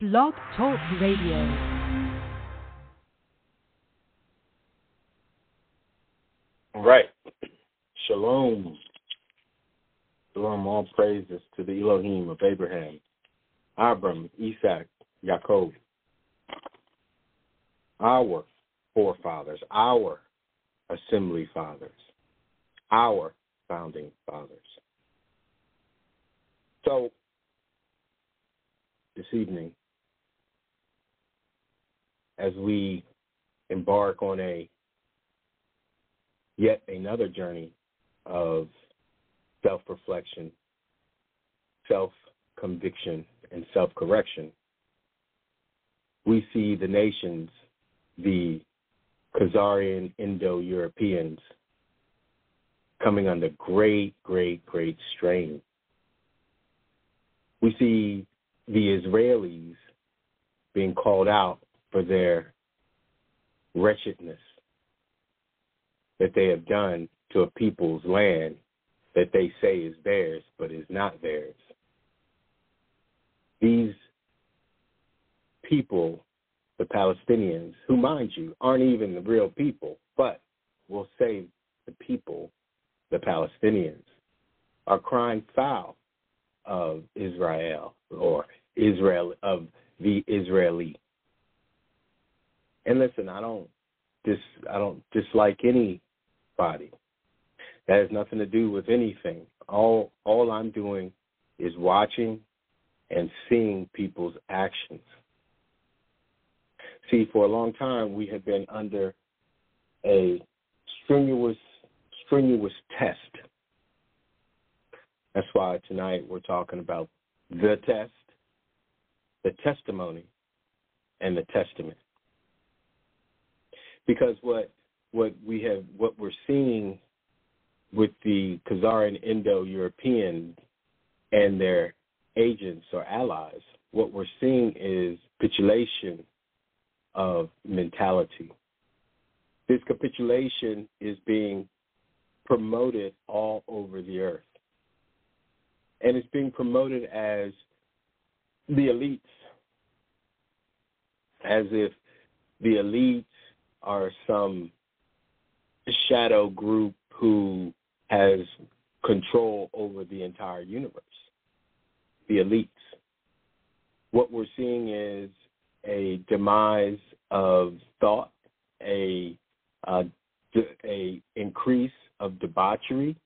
Blog Talk Radio. All right. Shalom. Shalom. All praises to the Elohim of Abraham, Abram, Isaac, Jacob. Our forefathers, our assembly fathers, our founding fathers. So, this evening, as we embark on a yet another journey of self reflection, self conviction, and self correction, we see the nations, the Khazarian Indo Europeans, coming under great, great, great strain. We see the Israelis being called out for their wretchedness that they have done to a people's land that they say is theirs but is not theirs. These people, the Palestinians, who, mind you, aren't even the real people, but will say the people, the Palestinians, are crying foul of Israel or Israel of the Israeli. And listen, I don't dis I don't dislike anybody. That has nothing to do with anything. All all I'm doing is watching and seeing people's actions. See, for a long time we have been under a strenuous strenuous test. That's why tonight we're talking about the test, the testimony, and the testament. Because what what we have what we're seeing with the Khazarian Indo-European and their agents or allies, what we're seeing is capitulation of mentality. This capitulation is being promoted all over the earth. And it's being promoted as the elites, as if the elites are some shadow group who has control over the entire universe. The elites. What we're seeing is a demise of thought, a a, a increase of debauchery,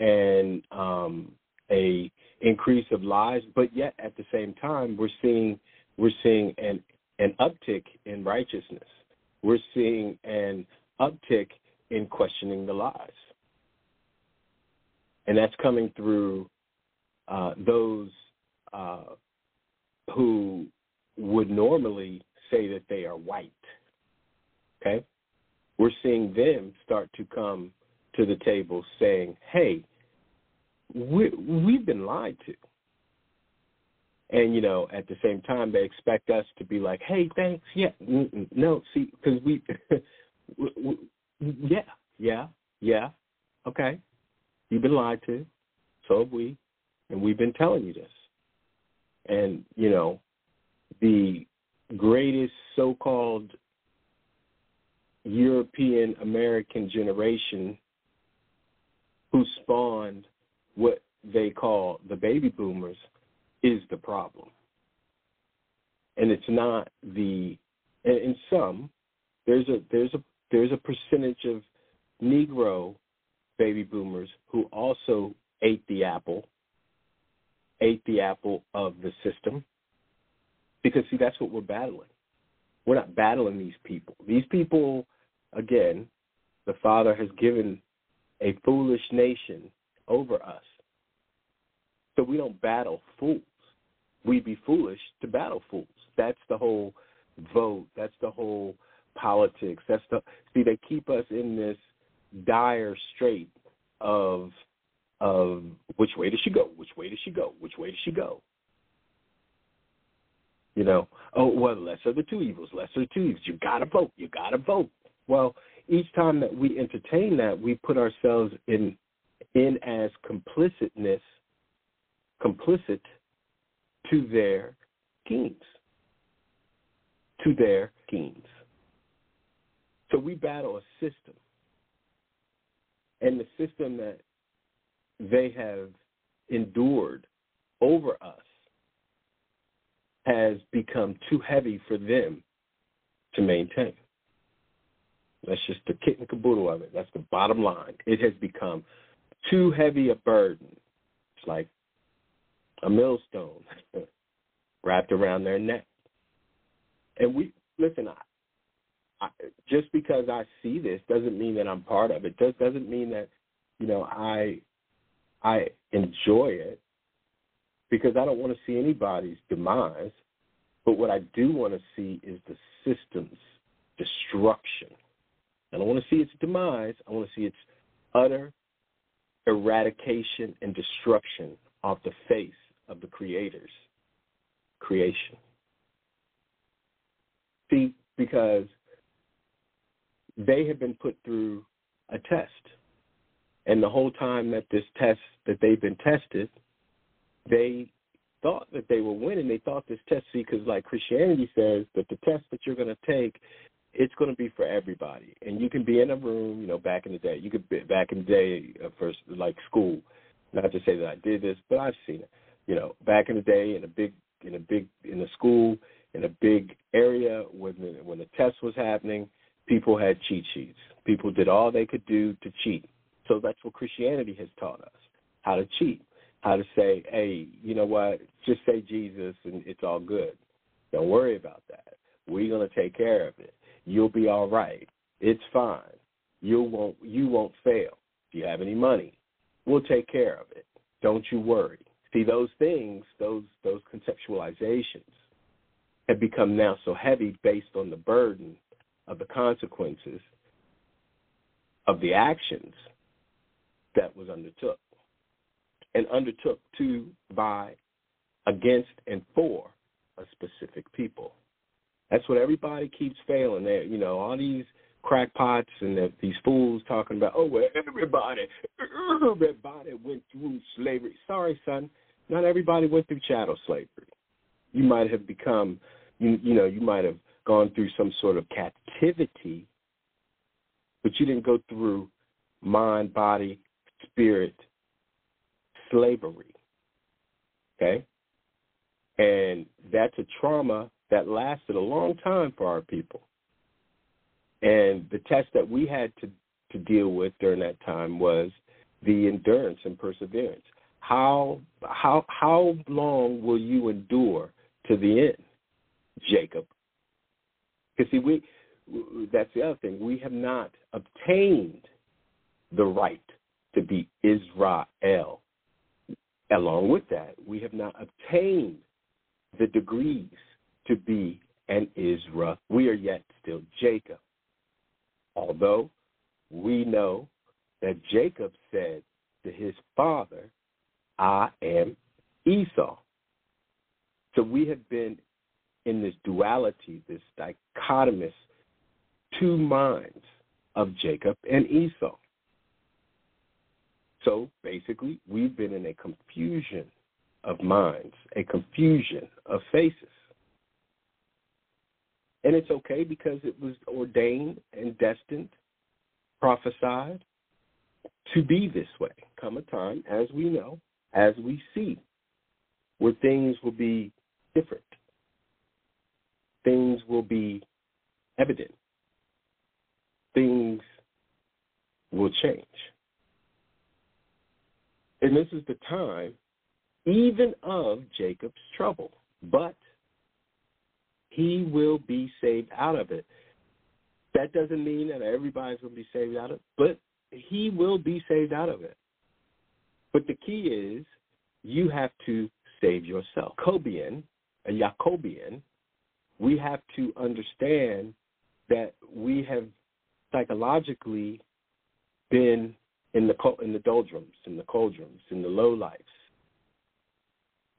and um, a increase of lies. But yet, at the same time, we're seeing we're seeing an an uptick in righteousness. We're seeing an uptick in questioning the lies. And that's coming through uh, those uh, who would normally say that they are white. Okay? We're seeing them start to come to the table saying, hey, we, we've been lied to. And, you know, at the same time, they expect us to be like, hey, thanks. Yeah. No, see, because we, yeah, yeah, yeah. Okay. You've been lied to. So have we. And we've been telling you this. And, you know, the greatest so called European American generation who spawned what they call the baby boomers is the problem. And it's not the in some there's a there's a there's a percentage of Negro baby boomers who also ate the apple, ate the apple of the system. Because see that's what we're battling. We're not battling these people. These people, again, the Father has given a foolish nation over us. So we don't battle fools. We be foolish to battle fools. That's the whole vote. That's the whole politics. That's the see they keep us in this dire strait of of which way does she go? Which way does she go? Which way does she go? You know, oh well, lesser of the two evils, lesser the two evils. You gotta vote. You gotta vote. Well, each time that we entertain that, we put ourselves in in as complicitness, complicit to their schemes, to their schemes. So we battle a system. And the system that they have endured over us has become too heavy for them to maintain. That's just the kit and caboodle of it. That's the bottom line. It has become too heavy a burden. It's like a millstone wrapped around their neck. And we listen. I, I, just because I see this doesn't mean that I'm part of it. Does doesn't mean that you know I I enjoy it because I don't want to see anybody's demise. But what I do want to see is the system's destruction. I don't want to see its demise. I want to see its utter eradication and destruction off the face of the Creator's creation. See, because they have been put through a test. And the whole time that this test that they've been tested, they thought that they were winning. They thought this test, see, because like Christianity says that the test that you're going to take, it's going to be for everybody. And you can be in a room, you know, back in the day. You could be back in the day, uh, first like school. Not to say that I did this, but I've seen it. You know, back in the day, in a big, in a big, in a school, in a big area when the, when the test was happening, people had cheat sheets. People did all they could do to cheat. So that's what Christianity has taught us: how to cheat, how to say, "Hey, you know what? Just say Jesus, and it's all good. Don't worry about that. We're gonna take care of it. You'll be all right. It's fine. You won't. You won't fail. If you have any money, we'll take care of it. Don't you worry." See those things, those those conceptualizations have become now so heavy based on the burden of the consequences of the actions that was undertook and undertook to by against and for a specific people. That's what everybody keeps failing there. You know, all these crackpots and the, these fools talking about, oh, well, everybody, everybody went through slavery. Sorry, son, not everybody went through chattel slavery. You might have become, you, you know, you might have gone through some sort of captivity, but you didn't go through mind, body, spirit slavery. Okay? And that's a trauma that lasted a long time for our people. And the test that we had to, to deal with during that time was the endurance and perseverance. How how how long will you endure to the end, Jacob? Because see, we that's the other thing. We have not obtained the right to be Israel. Along with that, we have not obtained the degrees to be an Israel. We are yet still Jacob. Although we know that Jacob said to his father, I am Esau. So we have been in this duality, this dichotomous two minds of Jacob and Esau. So basically, we've been in a confusion of minds, a confusion of faces. And it's okay because it was ordained and destined, prophesied to be this way. Come a time, as we know, as we see, where things will be different. Things will be evident. Things will change. And this is the time, even of Jacob's trouble. But he will be saved out of it. That doesn't mean that everybody's going to be saved out of it, but he will be saved out of it. But the key is you have to save yourself. Jacobian, a Jacobian, we have to understand that we have psychologically been in the in the doldrums, in the cauldrons, in the low lives,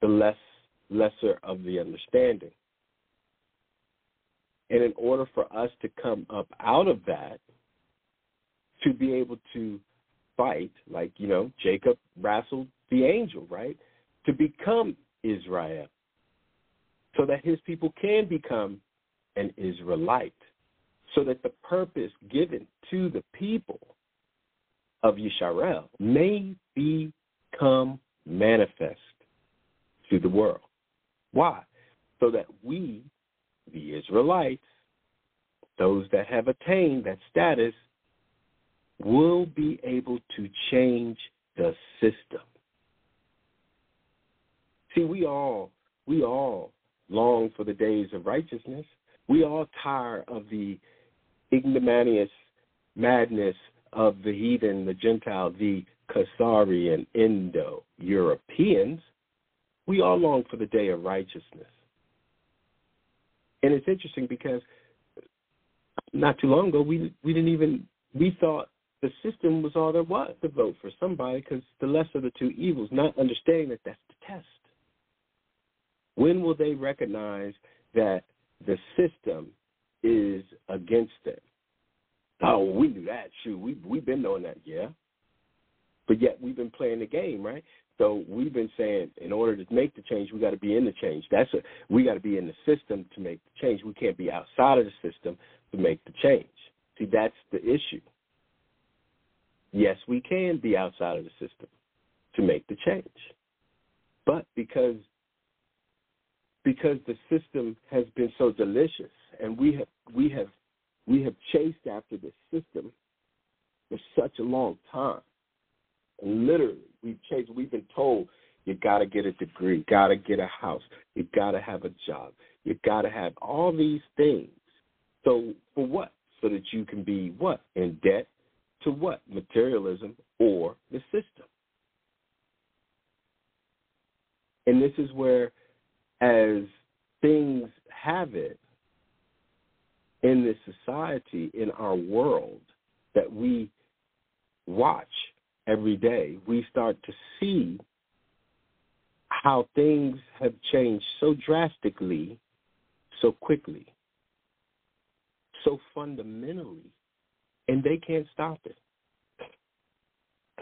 the less lesser of the understanding. And in order for us to come up out of that, to be able to fight, like, you know, Jacob wrestled the angel, right? To become Israel. So that his people can become an Israelite, so that the purpose given to the people of Yisrael may become manifest to the world. Why? So that we, the Israelites, those that have attained that status, will be able to change the system. See, we all we all long for the days of righteousness. We all tire of the ignominious madness of the heathen, the Gentile, the Khazari and Indo Europeans. We all long for the day of righteousness. And it's interesting because not too long ago we we didn't even we thought the system was all there was to vote for somebody because the lesser of the two evils, not understanding that that's the test. When will they recognize that the system is against them? Oh, we knew that. Shoot, we we've been knowing that, yeah. But yet we've been playing the game, right? So we've been saying, in order to make the change, we got to be in the change. That's a, we got to be in the system to make the change. We can't be outside of the system to make the change. See, that's the issue. Yes, we can be outside of the system to make the change, but because because the system has been so delicious, and we have we have we have chased after this system for such a long time. And literally, we've chased. We've been told you got to get a degree, got to get a house, you got to have a job, you got to have all these things. So for what? So that you can be what in debt to what materialism or the system. And this is where as things have it in this society, in our world that we watch every day, we start to see how things have changed so drastically, so quickly, so fundamentally, and they can't stop it.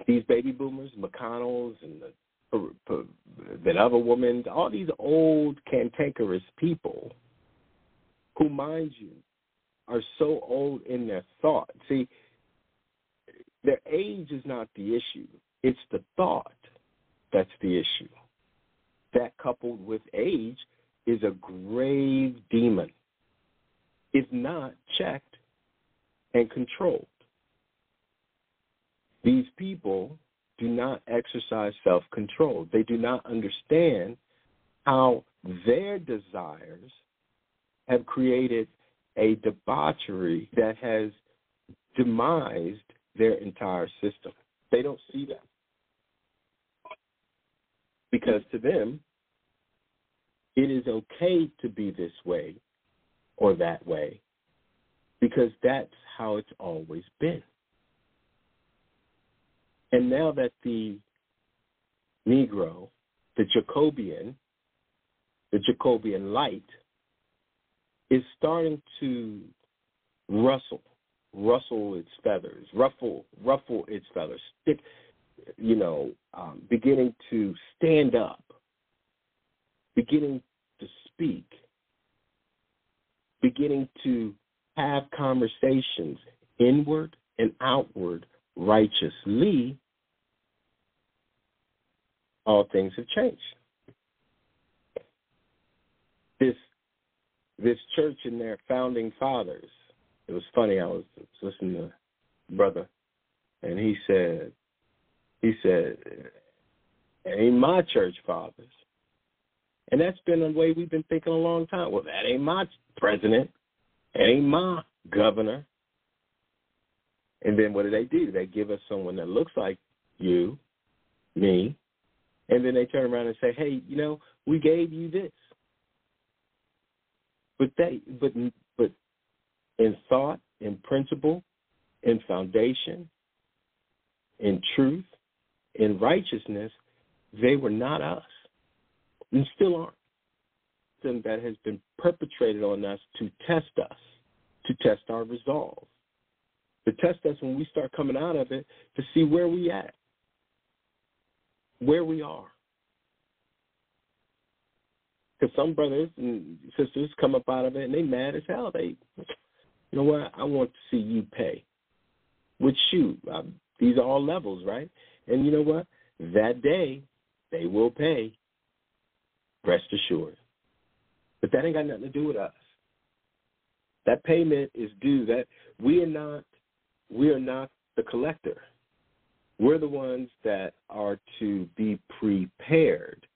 These baby boomers, McConnells, and the that other woman, all these old cantankerous people who, mind you, are so old in their thought. See, their age is not the issue, it's the thought that's the issue. That coupled with age is a grave demon, if not checked and controlled. These people do not exercise self control. They do not understand how their desires have created a debauchery that has demised their entire system. They don't see that. Because to them, it is okay to be this way or that way because that's how it's always been. And now that the Negro, the Jacobian, the Jacobian light, is starting to rustle, rustle its feathers, ruffle, ruffle its feathers, stick, you know, um, beginning to stand up, beginning to speak, beginning to have conversations inward and outward righteously, all things have changed. This this church and their founding fathers. It was funny. I was listening to brother, and he said, he said, ain't my church fathers, and that's been the way we've been thinking a long time. Well, that ain't my president, ain't my governor, and then what do they do? They give us someone that looks like you, me, and then they turn around and say, "Hey, you know, we gave you this." But they, but but in thought, in principle, in foundation, in truth, in righteousness, they were not us, and still aren't. And that has been perpetrated on us to test us, to test our resolve to test us when we start coming out of it to see where we at, where we are. Because some brothers and sisters come up out of it and they mad as hell. They, you know what? I want to see you pay. Which shoot, I, um, these are all levels, right? And you know what? That day, they will pay. Rest assured. But that ain't got nothing to do with us. That payment is due. That we are not we are not the collector. We're the ones that are to be prepared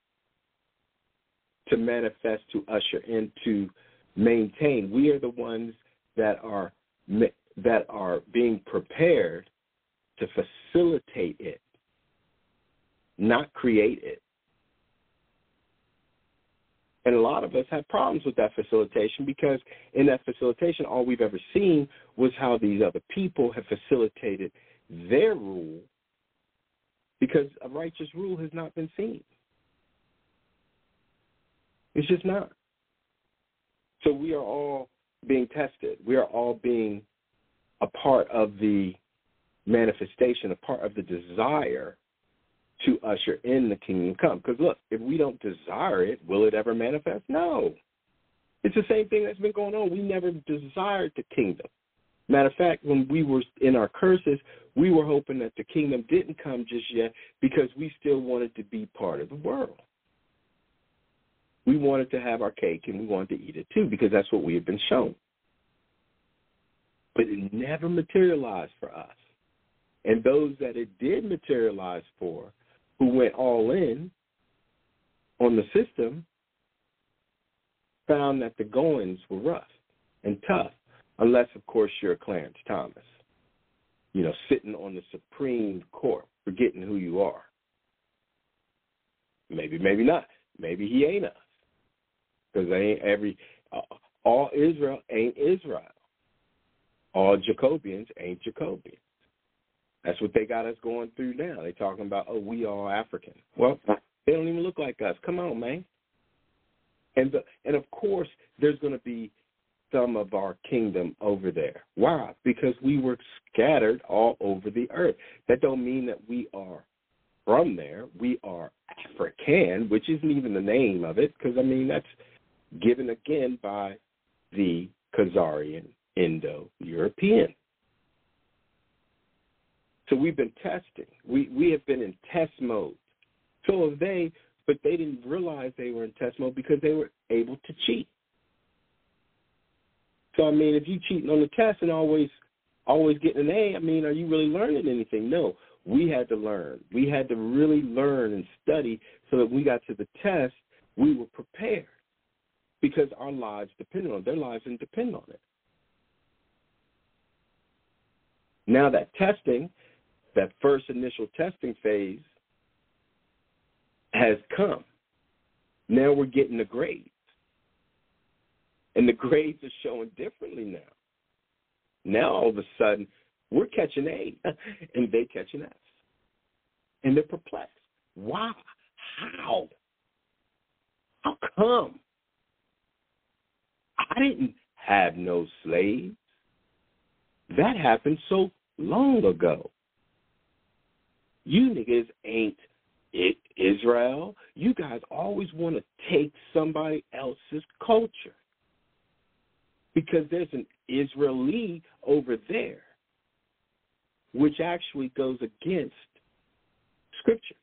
to manifest, to usher in, to maintain. We are the ones that are that are being prepared to facilitate it, not create it. And a lot of us have problems with that facilitation because in that facilitation, all we've ever seen was how these other people have facilitated their rule because a righteous rule has not been seen. It's just not. So we are all being tested. We are all being a part of the manifestation, a part of the desire to usher in the kingdom come. Because look, if we don't desire it, will it ever manifest? No. It's the same thing that's been going on. We never desired the kingdom. Matter of fact, when we were in our curses, we were hoping that the kingdom didn't come just yet because we still wanted to be part of the world. We wanted to have our cake and we wanted to eat it too because that's what we had been shown. But it never materialized for us. And those that it did materialize for who went all in on the system found that the goings were rough and tough, unless, of course, you're Clarence Thomas, you know, sitting on the Supreme Court, forgetting who you are. Maybe, maybe not. Maybe he ain't us, because ain't every uh, all Israel ain't Israel. All Jacobians ain't Jacobians. That's what they got us going through now. They talking about, oh, we are African. Well, they don't even look like us. Come on, man. And the, and of course, there's going to be some of our kingdom over there. Why? Because we were scattered all over the earth. That don't mean that we are from there. We are African, which isn't even the name of it, because I mean that's given again by the Khazarian Indo-European. So we've been testing. We we have been in test mode. So have they, but they didn't realize they were in test mode because they were able to cheat. So I mean, if you cheating on the test and always always getting an A, I mean, are you really learning anything? No. We had to learn. We had to really learn and study so that we got to the test, we were prepared because our lives depended on it. Their lives didn't depend on it. Now that testing that first initial testing phase has come. Now we're getting the grades. And the grades are showing differently now. Now all of a sudden we're catching A and they catching S. And they're perplexed. Why? How? How come? I didn't have no slaves. That happened so long ago. You niggas ain't it, Israel. You guys always want to take somebody else's culture because there's an Israeli over there, which actually goes against Scripture.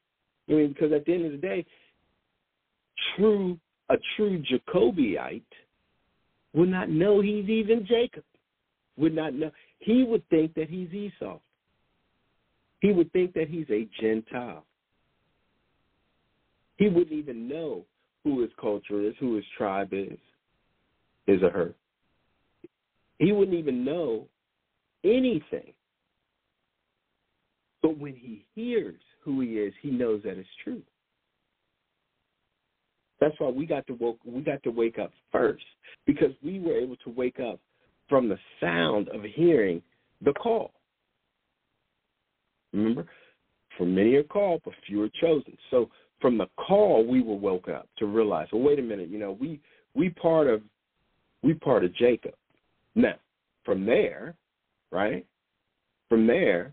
I mean, because at the end of the day, true a true Jacobite would not know he's even Jacob. Would not know. He would think that he's Esau he would think that he's a Gentile. He wouldn't even know who his culture is, who his tribe is, is or her. He wouldn't even know anything. But when he hears who he is, he knows that it's true. That's why we got to woke, we got to wake up first because we were able to wake up from the sound of hearing the call. Remember? For many are called, but few are chosen. So from the call, we were woke up to realize, well, wait a minute, you know, we we part of we part of Jacob. Now, from there, right? From there,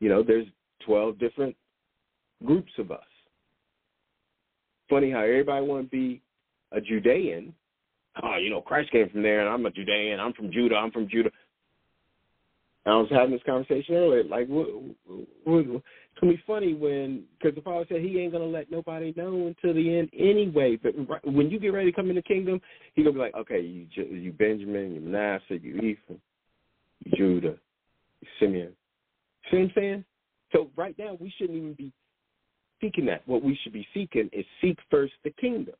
you know, there's twelve different groups of us. Funny how everybody want to be a Judean, oh, you know, Christ came from there, and I'm a Judean. I'm from Judah. I'm from Judah. I was having this conversation earlier. Like, what, what, it's gonna be funny when, because the Father said He ain't gonna let nobody know until the end anyway. But when you get ready to come in the kingdom, He gonna be like, okay, you, you Benjamin, you Manasseh, you Ephraim, you Judah, you Simeon. See what I'm saying? So right now, we shouldn't even be seeking that. What we should be seeking is seek first the kingdom.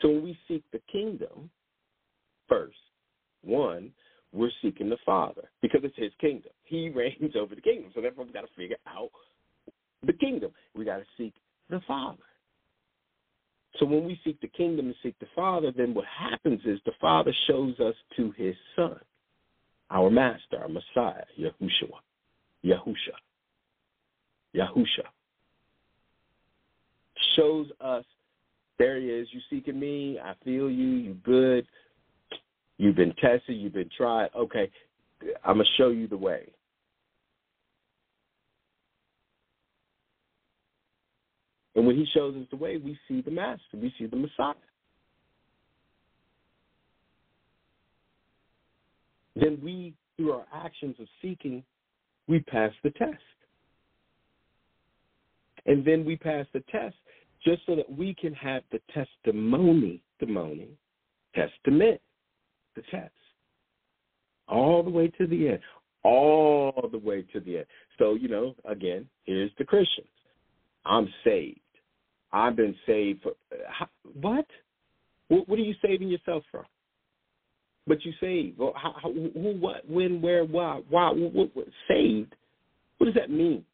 So when we seek the kingdom first, one, we're seeking the Father because it's His kingdom. He reigns over the kingdom. So therefore, we've got to figure out the kingdom. We got to seek the Father. So when we seek the kingdom and seek the Father, then what happens is the Father shows us to His Son, our Master, our Messiah, Yahushua, Yahusha, Yahusha. Shows us there he is. You seeking me. I feel you. You good. You've been tested. You've been tried. Okay, I'm gonna show you the way. And when he shows us the way, we see the master. We see the Messiah. Then we, through our actions of seeking, we pass the test. And then we pass the test just so that we can have the testimony, testimony, testament, the test, all the way to the end, all the way to the end. So, you know, again, here's the Christians. I'm saved. I've been saved for what? What are you saving yourself from? But you saved. Well, how, how, who, what, when, where, why, why, what, what, saved? What does that mean?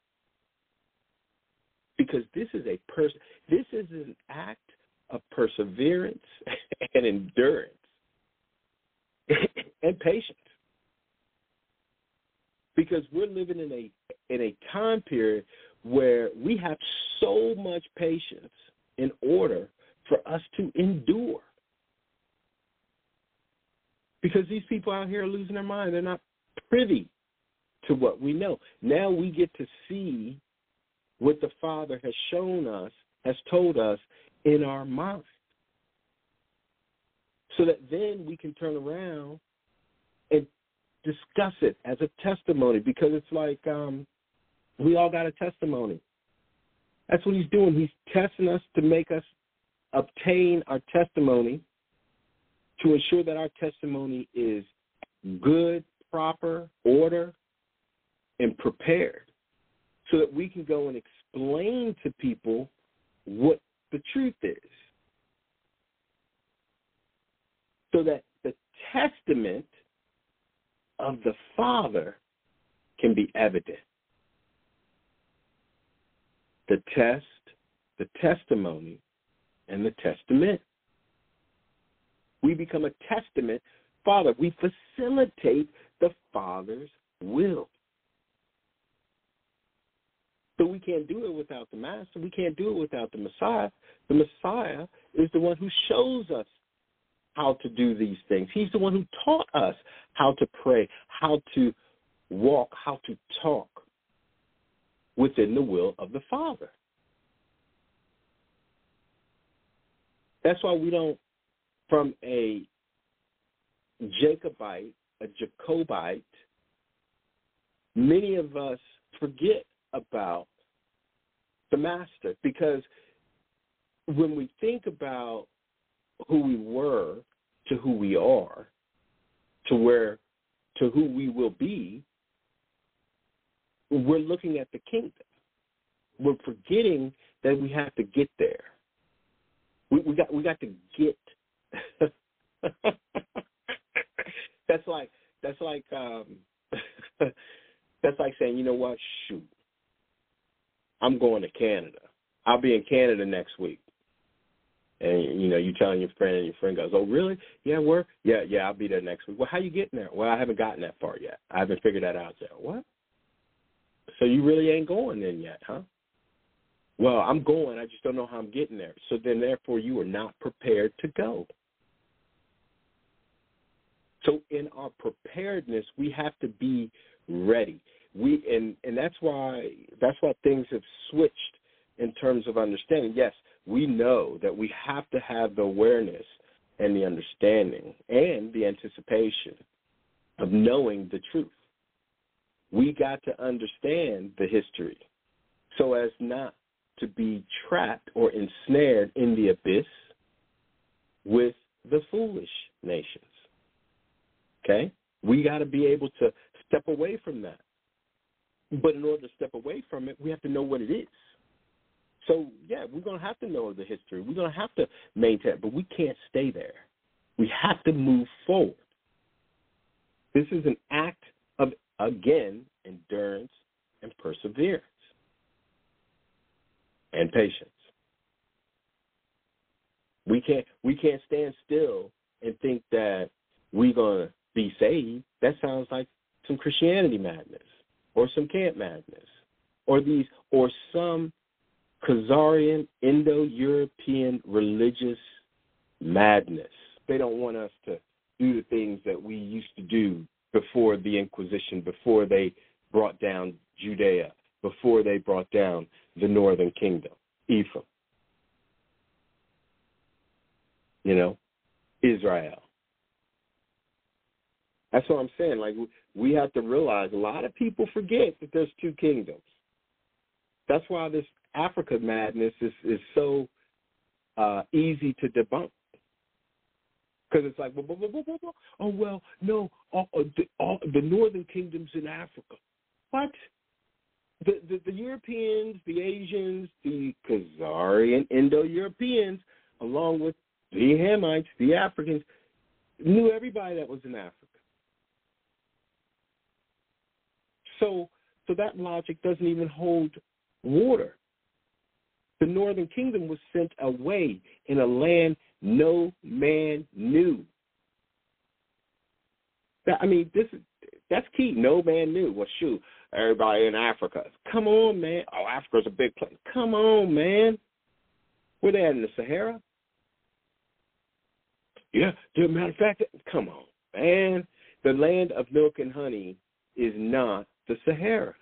because this is a person this is an act of perseverance and endurance and patience. Because we're living in a in a time period where we have so much patience in order for us to endure. Because these people out here are losing their mind. They're not privy to what we know. Now we get to see what the Father has shown us, has told us in our mind. So that then we can turn around and discuss it as a testimony because it's like um, we all got a testimony. That's what he's doing. He's testing us to make us obtain our testimony to ensure that our testimony is good, proper, order, and prepared so that we can go and explain to people what the truth is. So that the testament of the Father can be evident. The test, the testimony, and the testament. We become a testament. Father, we facilitate the Father's will. But we can't do it without the Master. We can't do it without the Messiah. The Messiah is the one who shows us how to do these things. He's the one who taught us how to pray, how to walk, how to talk within the will of the Father. That's why we don't, from a Jacobite, a Jacobite, many of us forget about the master because when we think about who we were to who we are to where to who we will be we're looking at the kingdom. We're forgetting that we have to get there. We, we got we got to get. That's like that's like um that's like saying you know what? Shoot. I'm going to Canada. I'll be in Canada next week. And you know, you telling your friend, and your friend goes, "Oh, really? Yeah, we're Yeah, yeah, I'll be there next week." Well, how you getting there? Well, I haven't gotten that far yet. I haven't figured that out yet. What? So you really ain't going then yet, huh? Well, I'm going. I just don't know how I'm getting there. So then, therefore, you are not prepared to go. So in our preparedness, we have to be ready we and and that's why that's why things have switched in terms of understanding. Yes, we know that we have to have the awareness and the understanding and the anticipation of knowing the truth. We got to understand the history so as not to be trapped or ensnared in the abyss with the foolish nations. Okay? We got to be able to step away from that. But in order to step away from it, we have to know what it is. So, yeah, we're to have to know the history. We're going to have to maintain, but we can't stay there. We have to move forward. This is an act of, again, endurance and perseverance and patience. We can't we can't stand still and think that we're gonna be saved. That sounds like some Christianity madness or some camp madness or these or some Khazarian Indo-European religious madness. They don't want us to do the things that we used to do before the Inquisition, before they brought down Judea, before they brought down the northern kingdom, Ephraim. You know, Israel. That's what I'm saying. Like we have to realize a lot of people forget that there's two kingdoms. That's why this Africa madness is is so uh, easy to debunk. Because it's like, oh well, no, all, the, all, the northern kingdoms in Africa. What? The, the, the Europeans, the Asians, the Khazarian Indo-Europeans, along with the Hamites, the Africans, knew everybody that was in Africa. So, so that logic doesn't even hold water. The northern kingdom was sent away in a land no man knew. That, I mean, this that's key. No man knew. Well, shoot, everybody in Africa. Come on, man. Oh, Africa's a big place. Come on, man. Where they in the Sahara? Yeah, as matter of fact, come on, man. The land of milk and honey is not the Sahara.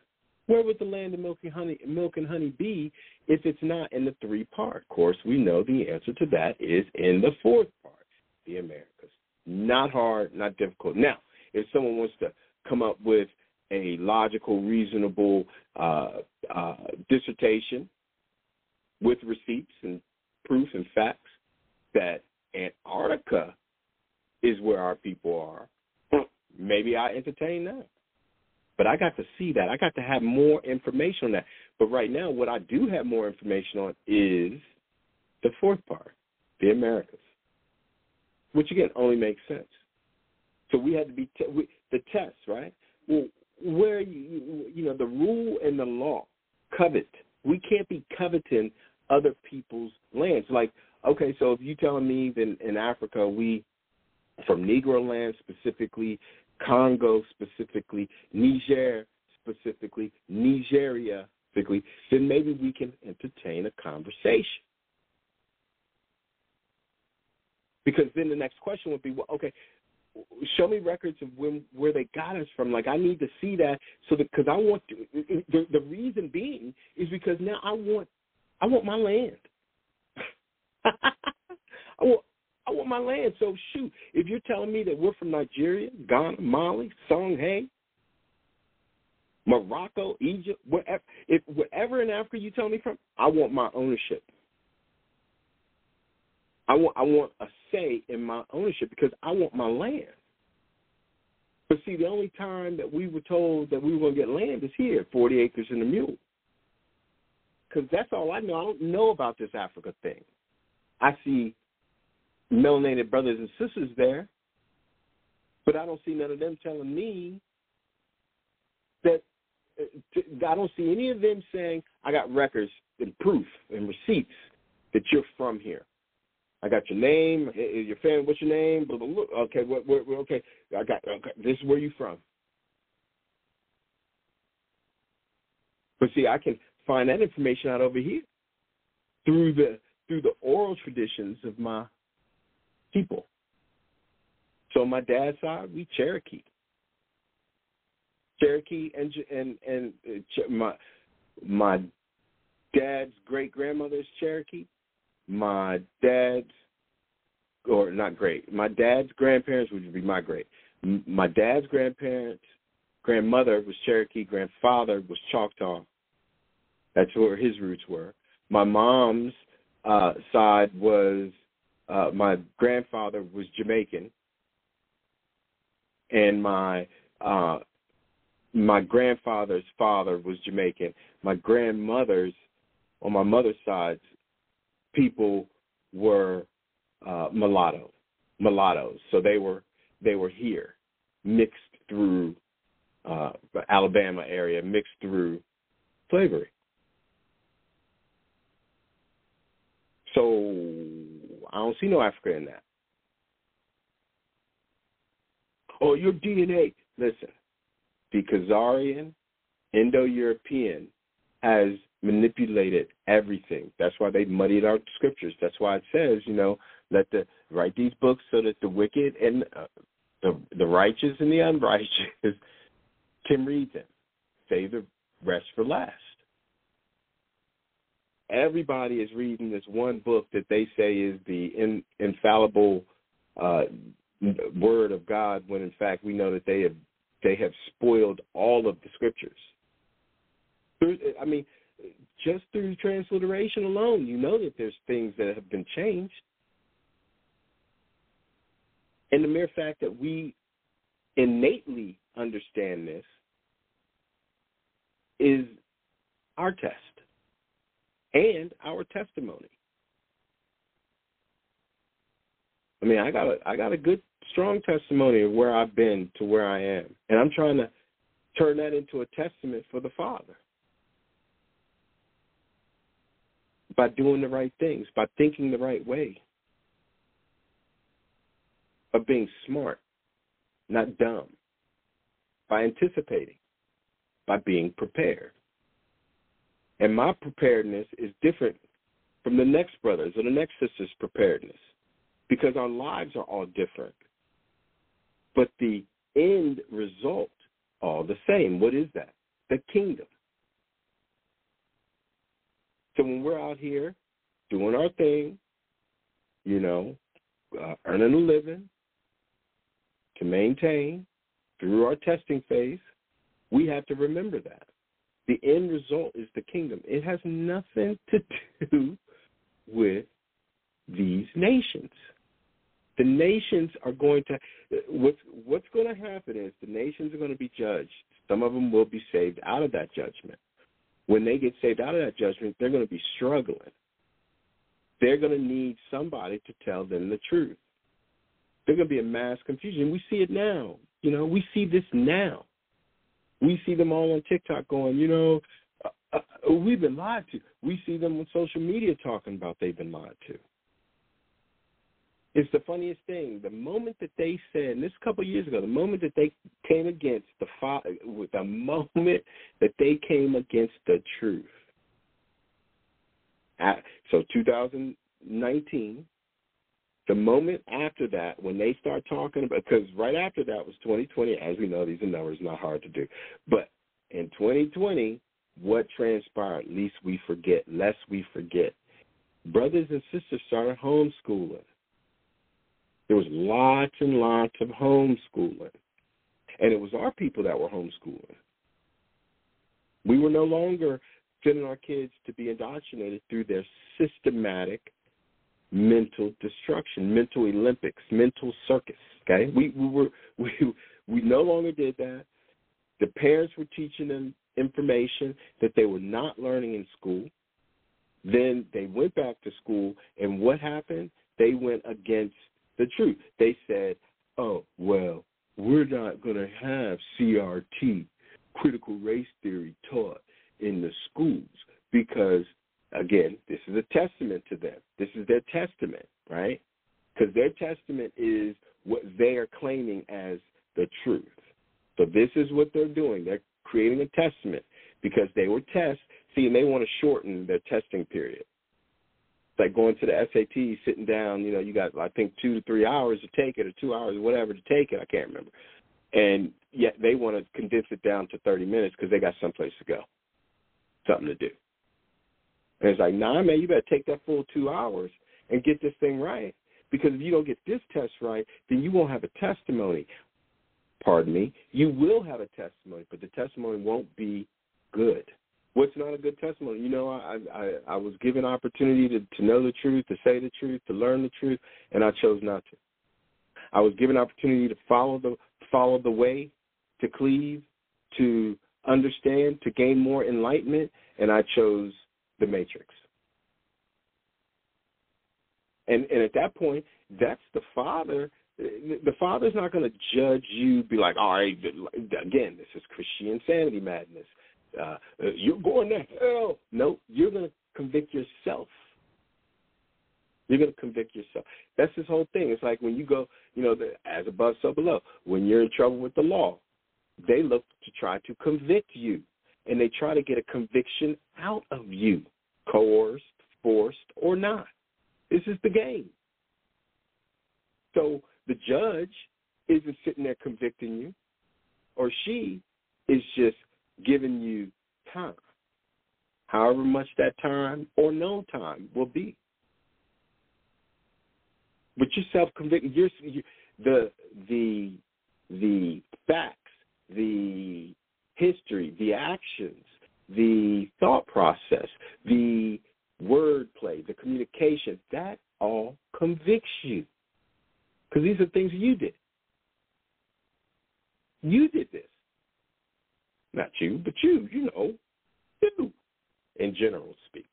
Where would the land of milk and honey, milk and honey be if it's not in the three part? Of course, we know the answer to that is in the fourth part, the Americas. Not hard, not difficult. Now, if someone wants to come up with a logical, reasonable uh, uh, dissertation with receipts and proof and facts that Antarctica is where our people are, maybe I entertain that. But I got to see that. I got to have more information on that. But right now, what I do have more information on is the fourth part, the Americas, which again only makes sense. So we had to be we, the test, right? Well, where you you know the rule and the law covet. We can't be coveting other people's lands. Like, okay, so if you telling me that in Africa we from Negro land specifically Congo specifically, Niger specifically, Nigeria specifically, then maybe we can entertain a conversation. Because then the next question would be, well, okay, show me records of when where they got us from. Like I need to see that so that because I want to, the the reason being is because now I want I want my land. I want I want my land. So shoot, if you're telling me that we're from Nigeria, Ghana, Mali, Songhai, Morocco, Egypt, wherever, if wherever in Africa you tell me from, I want my ownership. I want I want a say in my ownership because I want my land. But see, the only time that we were told that we were going to get land is here, 40 acres and a mule. Because that's all I know. I don't know about this Africa thing. I see melanated brothers and sisters there, but I don't see none of them telling me that. Uh, I don't see any of them saying, "I got records and proof and receipts that you're from here." I got your name, eh, eh, your family. What's your name? Okay, what, what, okay. I got. Okay, this is where you from. But see, I can find that information out over here through the through the oral traditions of my people. So my dad's side, we Cherokee. Cherokee and and and uh, my my dad's great grandmother is Cherokee. my dad's, or not great, my dad's grandparents, would be my great. My dad's grandparents, grandmother was Cherokee, grandfather was Choctaw. That's where his roots were. My mom's uh, side was uh, my grandfather was Jamaican, and my uh, my grandfather's father was Jamaican. My grandmother's on my mother's side, people were uh, mulatto, mulattoes. So they were they were here, mixed through uh, the Alabama area, mixed through slavery. So I don't see no Africa in that. Oh, your DNA. Listen, the Khazarian, Indo-European has manipulated everything. That's why they muddied our scriptures. That's why it says, you know, let the write these books so that the wicked and uh, the the righteous and the unrighteous can read them. Save the rest for last. Everybody is reading this one book that they say is the in, infallible uh, word of God, when in fact we know that they have they have spoiled all of the scriptures. I mean, just through transliteration alone, you know that there's things that have been changed. And the mere fact that we innately understand this is our test and our testimony. I mean, I got a I got a good strong testimony of where I've been to where I am. And I'm trying to turn that into a testament for the Father. By doing the right things, by thinking the right way, by being smart, not dumb, by anticipating, by being prepared. And my preparedness is different from the next brother's or the next sister's preparedness because our lives are all different but the end result all the same. What is that? The kingdom. So when we're out here doing our thing, you know, uh, earning a living to maintain through our testing phase, we have to remember that. The end result is the kingdom. It has nothing to do with these nations the nations are going to what's what's going to happen is the nations are going to be judged. Some of them will be saved out of that judgment. When they get saved out of that judgment, they're going to be struggling. They're going to need somebody to tell them the truth. There's going to be a mass confusion. We see it now. You know, we see this now. We see them all on TikTok going, you know, uh, uh, we've been lied to. We see them on social media talking about they've been lied to. It's the funniest thing. The moment that they said, and this a couple of years ago, the moment that they came against the with the moment that they came against the truth. At, so 2019, the moment after that, when they start talking about, because right after that was 2020. As we know, these are numbers not hard to do, but in 2020, what transpired? Least we forget, lest we forget. Brothers and sisters started homeschooling there was lots and lots of homeschooling. And it was our people that were homeschooling. We were no longer sending our kids to be indoctrinated through their systematic mental destruction, mental Olympics, mental circus. Okay? We we were we we no longer did that. The parents were teaching them information that they were not learning in school. Then they went back to school and what happened? They went against the truth. They said, oh, well, we're not going to have CRT, critical race theory, taught in the schools because, again, this is a testament to them. This is their testament, right? Because their testament is what they are claiming as the truth. So this is what they're doing. They're creating a testament because they were test. See, and they want to shorten their testing period It's like going to the SAT, sitting down, you know, you got I think two to three hours to take it or two hours whatever to take it. I can't remember. And yet they want to condense it down to 30 minutes because they got someplace to go, something to do. And it's like, nah, man, you better take that full two hours and get this thing right. Because if you don't get this test right, then you won't have a testimony. Pardon me. You will have a testimony, but the testimony won't be good. What's not a good testimony? You know, I I, I was given opportunity to, to know the truth, to say the truth, to learn the truth, and I chose not to. I was given opportunity to follow the follow the way, to cleave, to understand, to gain more enlightenment, and I chose the matrix. And and at that point, that's the father. The father's not going to judge you. Be like, all right, again, this is Christian sanity madness. Uh, you're going to hell. No, you're going to convict yourself. You're going to convict yourself. That's this whole thing. It's like when you go, you know, the, as above, so below. When you're in trouble with the law, they look to try to convict you, and they try to get a conviction out of you, coerced, forced, or not. This is the game. So the judge isn't sitting there convicting you, or she is just giving you time, however much that time or no time will be. But you're self-convicted. You're, you, the the the facts, the history, the actions, the thought process, the wordplay, the communication, that all convicts you. Because these are things you did. You did this. Not you, but you, you know, you, in general speaks.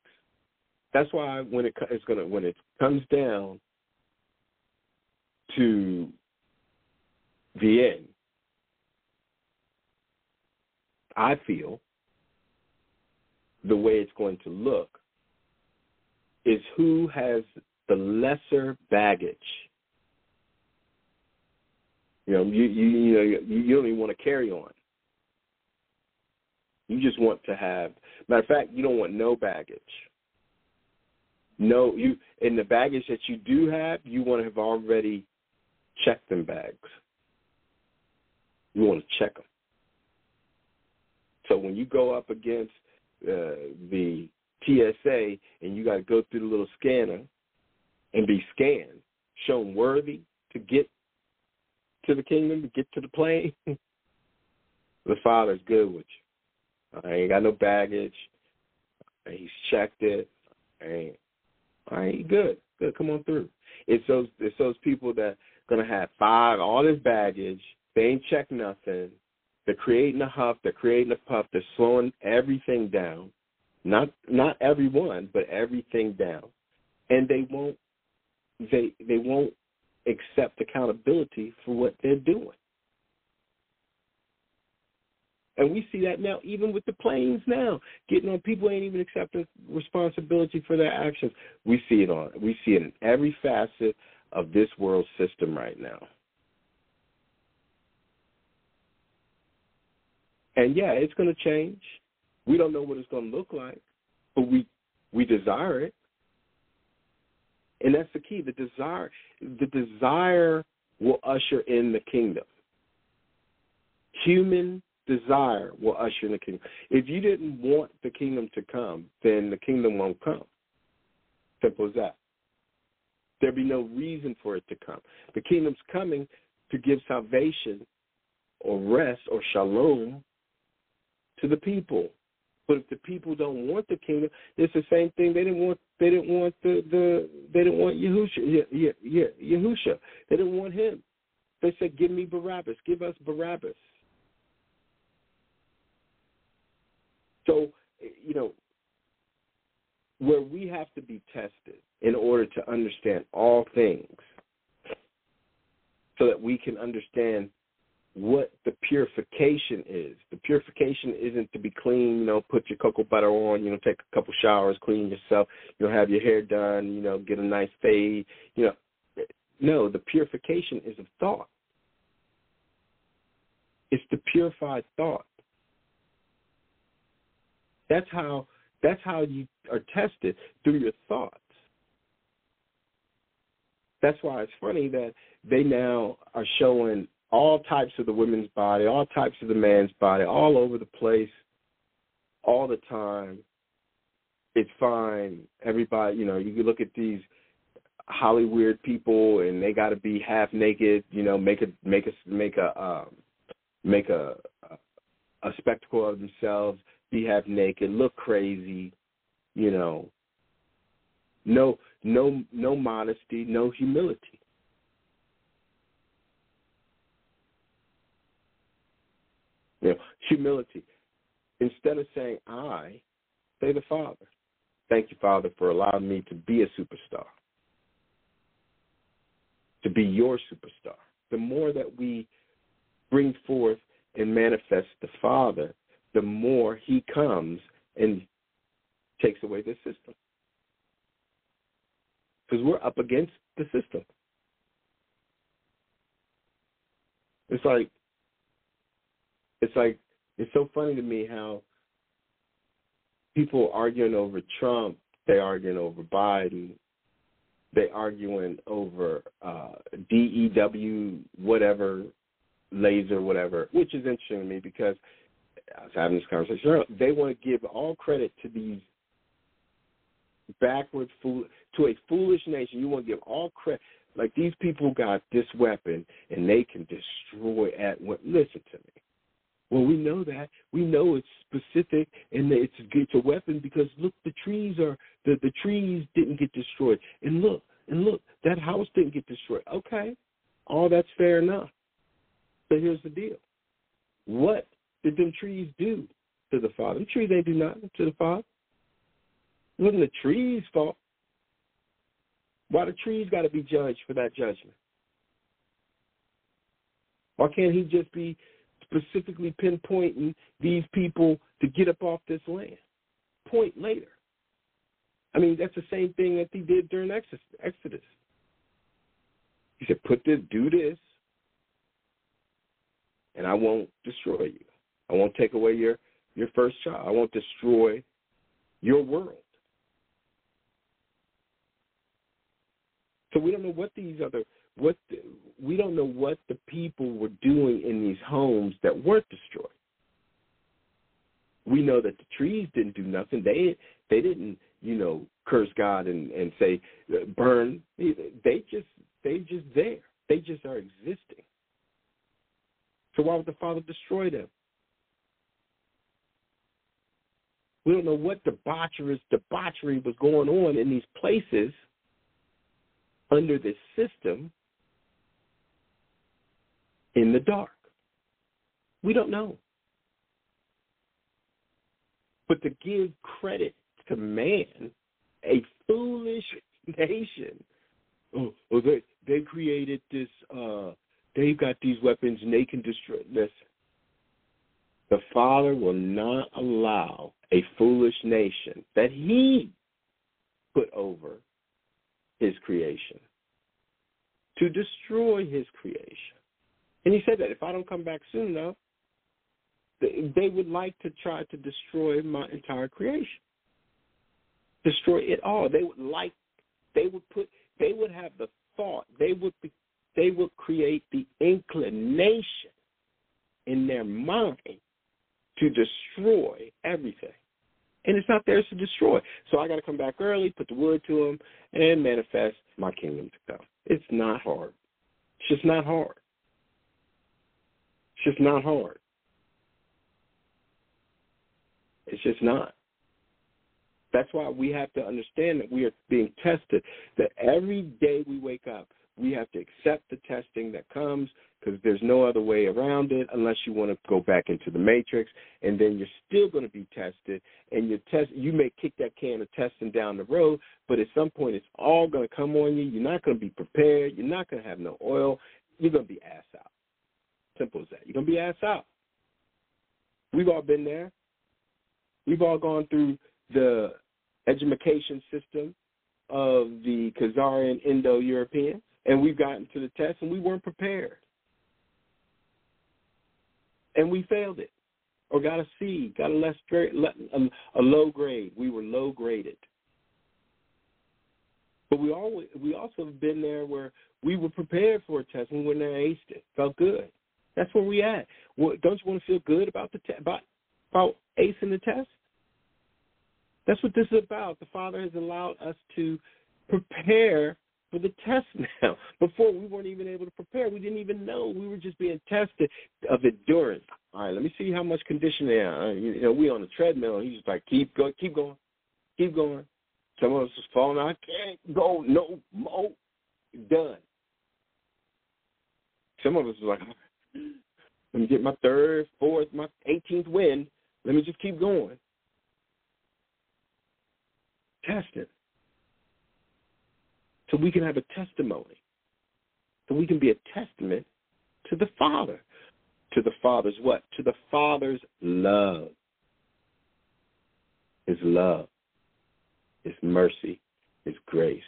That's why when it it's gonna when it comes down to the end, I feel the way it's going to look is who has the lesser baggage. You know, you you you know you, you don't even want to carry on. You just want to have. Matter of fact, you don't want no baggage. No, you in the baggage that you do have, you want to have already checked them bags. You want to check them. So when you go up against uh, the TSA and you got to go through the little scanner and be scanned, shown worthy to get to the kingdom, to get to the plane, the Father's good with you. I ain't got no baggage. And he's checked it. Ain't, I ain't good. Good, come on through. It's those it's those people that gonna have five all this baggage. They ain't checked nothing. They're creating a huff. They're creating a puff. They're slowing everything down not not everyone, but everything down, and they won't they they won't accept accountability for what they're doing. And we see that now, even with the planes now, getting on people ain't even accepting responsibility for their actions. We see it on, we see it in every facet of this world system right now. And yeah, it's going to change. We don't know what it's going to look like, but we we desire it. And that's the key. The desire the desire will usher in the kingdom. Human desire will usher in the kingdom. If you didn't want the kingdom to come, then the kingdom won't come. Simple as that. There'd be no reason for it to come. The kingdom's coming to give salvation or rest or shalom to the people. But if the people don't want the kingdom, it's the same thing. They didn't want they didn't want the, the they didn't want Yahusha yeah, yeah, yeah, Yahusha. They didn't want him. They said, Give me Barabbas, give us Barabbas. So, you know, where we have to be tested in order to understand all things so that we can understand what the purification is. The purification isn't to be clean, you know, put your cocoa butter on, you know, take a couple showers, clean yourself, you know, have your hair done, you know, get a nice fade, you know. No, the purification is of thought. It's the purified thought. That's how that's how you are tested through your thoughts. That's why it's funny that they now are showing all types of the women's body, all types of the man's body, all over the place, all the time. it's fine. Everybody, you know, you look at these Hollywood people, and they got to be half naked. You know, make a make a make a um, make a a spectacle of themselves, be half naked, look crazy. You know, no no no modesty, no humility. You know, humility. Instead of saying I, say the Father. Thank you, Father, for allowing me to be a superstar, to be your superstar. The more that we bring forth and manifest the Father, the more He comes and takes away the system. Because we're up against the system. It's like, it's like, it's so funny to me how people arguing over Trump, they arguing over Biden, they arguing over uh, DEW, whatever, laser, whatever, which is interesting to me because I was having this conversation. They want to give all credit to these backward fool to a foolish nation. You want to give all credit. Like these people got this weapon and they can destroy at what. Listen to me. Well, we know that. We know it's specific and it's it's a weapon because look, the trees are the the trees didn't get destroyed, and look and look that house didn't get destroyed. Okay, all that's fair enough. But here's the deal: what did them trees do to the father? The trees ain't do nothing to the father. It wasn't the trees' fault. Why the trees got to be judged for that judgment? Why can't he just be specifically pinpointing these people to get up off this land. Point later. I mean, that's the same thing that he did during Exodus. Exodus. He said, "Put this, do this, and I won't destroy you. I won't take away your your first child. I won't destroy your world." So we don't know what these other what the, we don't know what the people were doing in these homes that weren't destroyed. We know that the trees didn't do nothing. They they didn't you know curse God and and say uh, burn. They just they just there. They just are existing. So why would the Father destroy them? We don't know what debaucherous debauchery was going on in these places under this system in the dark. We don't know. But to give credit to man, a foolish nation, oh, well, they they created this. Uh, they've got these weapons and they can destroy. Listen, the Father will not allow a foolish nation that He put over His creation to destroy His creation. And he said that if I don't come back soon enough, they would like to try to destroy my entire creation, destroy it all. They would like, they would put, they would have the thought, they would be, they would create the inclination in their mind to destroy everything. And it's not theirs to destroy. So I got to come back early, put the word to them, and manifest my kingdom to come. It's not hard. It's just not hard. It's just not hard. It's just not. That's why we have to understand that we are being tested, that every day we wake up, we have to accept the testing that comes because there's no other way around it unless you want to go back into the matrix and then you're still going to be tested and your test you may kick that can of testing down the road but at some point it's all going to come on you you're not going to be prepared you're not going to have no oil you're going to be ass out Simple as that. You're gonna be ass out. We've all been there. We've all gone through the education system of the Khazarian Indo-Europeans, and we've gotten to the test and we weren't prepared, and we failed it, or got a C, got a less um, a low grade. We were low graded. But we always we also have been there where we were prepared for a test and we went there and aced it. Felt good. That's where we at. Well, don't you want to feel good about the te- about about acing the test? That's what this is about. The Father has allowed us to prepare for the test now. Before we weren't even able to prepare. We didn't even know. We were just being tested of endurance. All right, let me see how much conditioning. Uh, you know, we on the treadmill. He's just like, keep going, keep going, keep going. Some of us is falling. I can't go no more. Done. Some of us is like, let me get my third, fourth, my 18th win. Let me just keep going. Test it so we can have a testimony, so we can be a testament to the Father. To the Father's what? To the Father's love. His love, His mercy, His grace.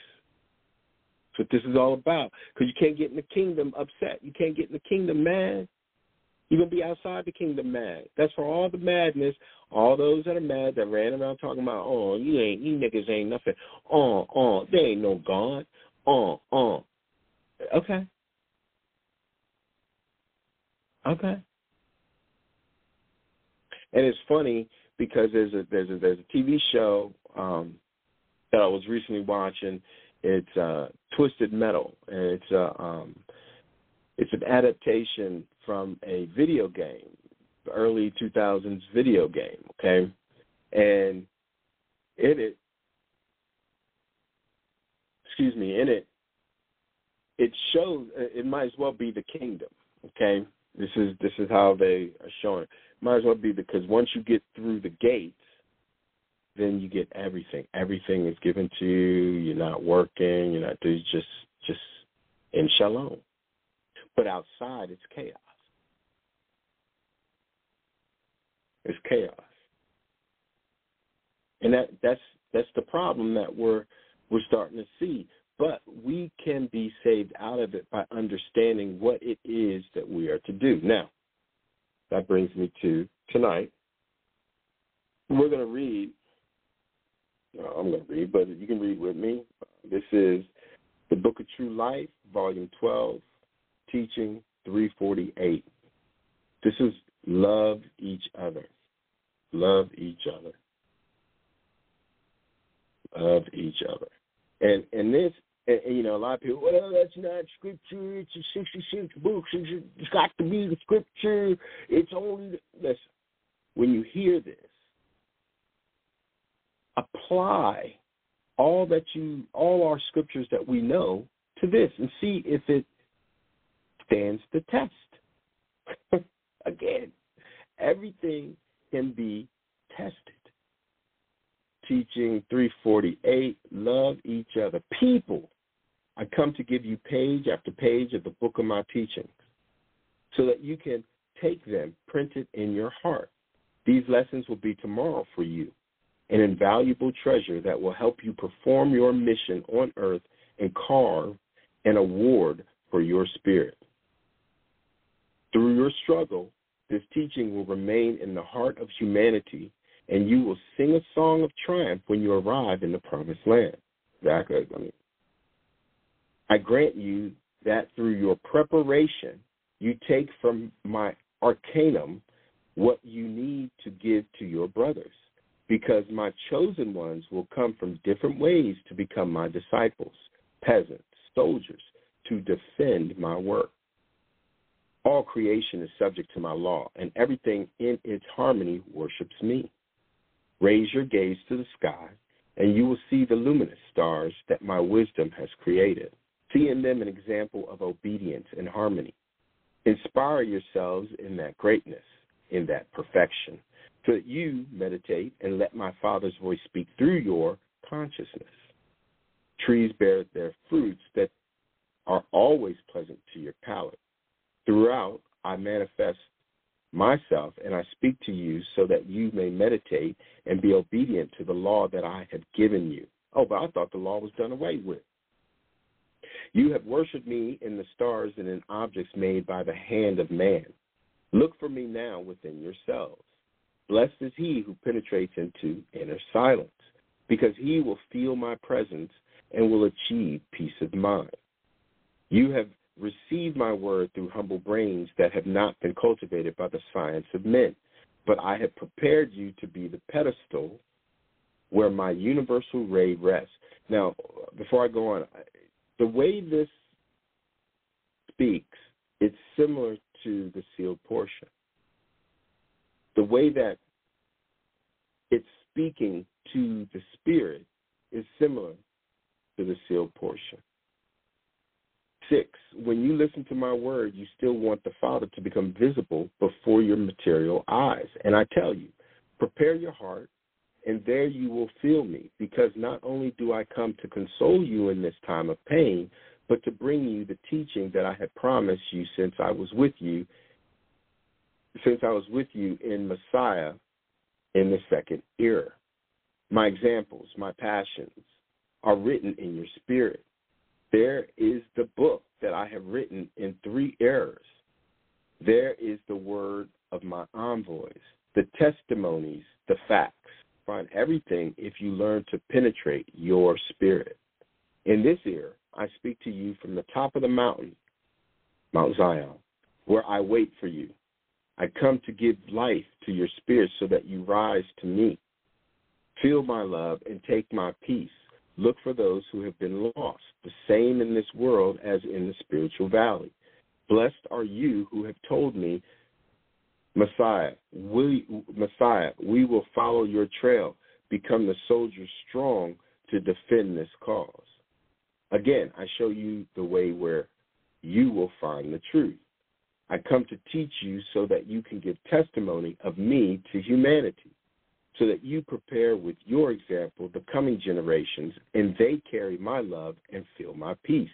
That's what this is all about. Because you can't get in the kingdom upset. You can't get in the kingdom mad. You're going to be outside the kingdom mad. That's for all the madness, all those that are mad that ran around talking about, oh, you ain't, you niggas ain't nothing. Uh, uh, oh, oh, there ain't no God. Oh, oh. Okay. Okay. And it's funny because there's a there's a there's a TV show um, that I was recently watching. It's uh, Twisted Metal, and it's a um, it's an adaptation from a video game, early 2000s video game. Okay, and in it, excuse me, in it, it shows it might as well be the kingdom. Okay, this is this is how they are showing. It. Might as well be because once you get through the gates, then you get everything. Everything is given to you. You're not working. You're not. doing just just in shalom. But outside, it's chaos. It's chaos, and that that's that's the problem that we're we're starting to see. But we can be saved out of it by understanding what it is that we are to do. Now, that brings me to tonight. We're going to read. I'm going to read, but you can read with me. This is the Book of True Life, Volume 12, Teaching 348. This is love each other. Love each other. Love each other. And and this and, and, you know, a lot of people, well, that's not scripture. It's a 66 books. It's got to be the scripture. It's only, the, listen, when you hear this, apply all that you, all our scriptures that we know to this and see if it stands the test. Again, everything can be tested. Teaching 348, love each other. People, I come to give you page after page of the book of my teachings so that you can take them, print it in your heart. These lessons will be tomorrow for you, an invaluable treasure that will help you perform your mission on earth and carve an award for your spirit. Through your struggle, this teaching will remain in the heart of humanity, and you will sing a song of triumph when you arrive in the promised land. Exactly. I, grant you that through your preparation, you take from my arcanum what you need to give to your brothers, because my chosen ones will come from different ways to become my disciples, peasants, soldiers, to defend my work. All creation is subject to my law, and everything in its harmony worships me. Raise your gaze to the sky, and you will see the luminous stars that my wisdom has created. See in them an example of obedience and harmony. Inspire yourselves in that greatness, in that perfection, so that you meditate and let my Father's voice speak through your consciousness. Trees bear their fruits that are always pleasant to your palate. Throughout, I manifest myself and I speak to you so that you may meditate and be obedient to the law that I have given you. Oh, but I thought the law was done away with. You have worshipped me in the stars and in objects made by the hand of man. Look for me now within yourselves. Blessed is he who penetrates into inner silence, because he will feel my presence and will achieve peace of mind. You have received my word through humble brains that have not been cultivated by the science of men, but I have prepared you to be the pedestal where my universal ray rests. Now, before I go on, the way this speaks, it's similar to the sealed portion. The way that it's speaking to the spirit is similar to the sealed portion. Six, when you listen to my word, you still want the Father to become visible before your material eyes. And I tell you, prepare your heart, and there you will feel me, because not only do I come to console you in this time of pain, but to bring you the teaching that I had promised you since I was with you, since I was with you in Messiah in the second era. My examples, my passions are written in your spirit. There is the book that I have written in three eras. There is the word of my envoys, the testimonies, the facts. Find everything if you learn to penetrate your spirit. In this era, I speak to you from the top of the mountain, Mount Zion, where I wait for you. I come to give life to your spirit so that you rise to me. Feel my love and take my peace. Look for those who have been lost, the same in this world as in the spiritual valley. Blessed are you who have told me, Messiah, we, Messiah, we will follow your trail. Become the soldiers strong to defend this cause. Again, I show you the way where you will find the truth. I come to teach you so that you can give testimony of me to humanity, so that you prepare with your example the coming generations, and they carry my love and feel my peace.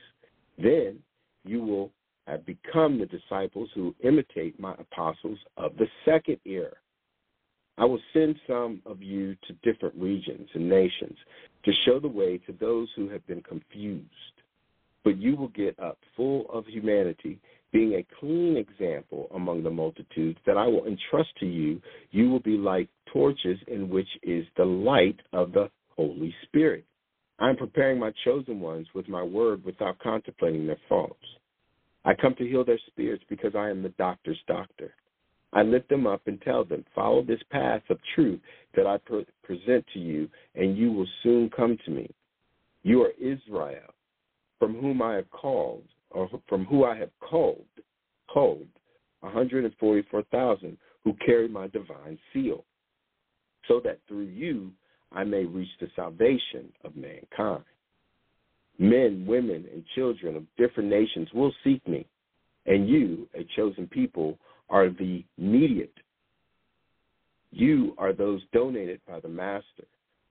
Then you will have become the disciples who imitate my apostles of the second era. I will send some of you to different regions and nations to show the way to those who have been confused. But you will get up full of humanity, being a clean example among the multitudes that I will entrust to you. You will be like torches in which is the light of the Holy Spirit. I am preparing my chosen ones with my word without contemplating their faults. I come to heal their spirits because I am the doctor's doctor. I lift them up and tell them, follow this path of truth that I pre- present to you, and you will soon come to me. You are Israel, from whom I have called, or from who I have called, called 144,000 who carry my divine seal, so that through you I may reach the salvation of mankind. Men, women, and children of different nations will seek me, and you, a chosen people, are the mediate. You are those donated by the Master,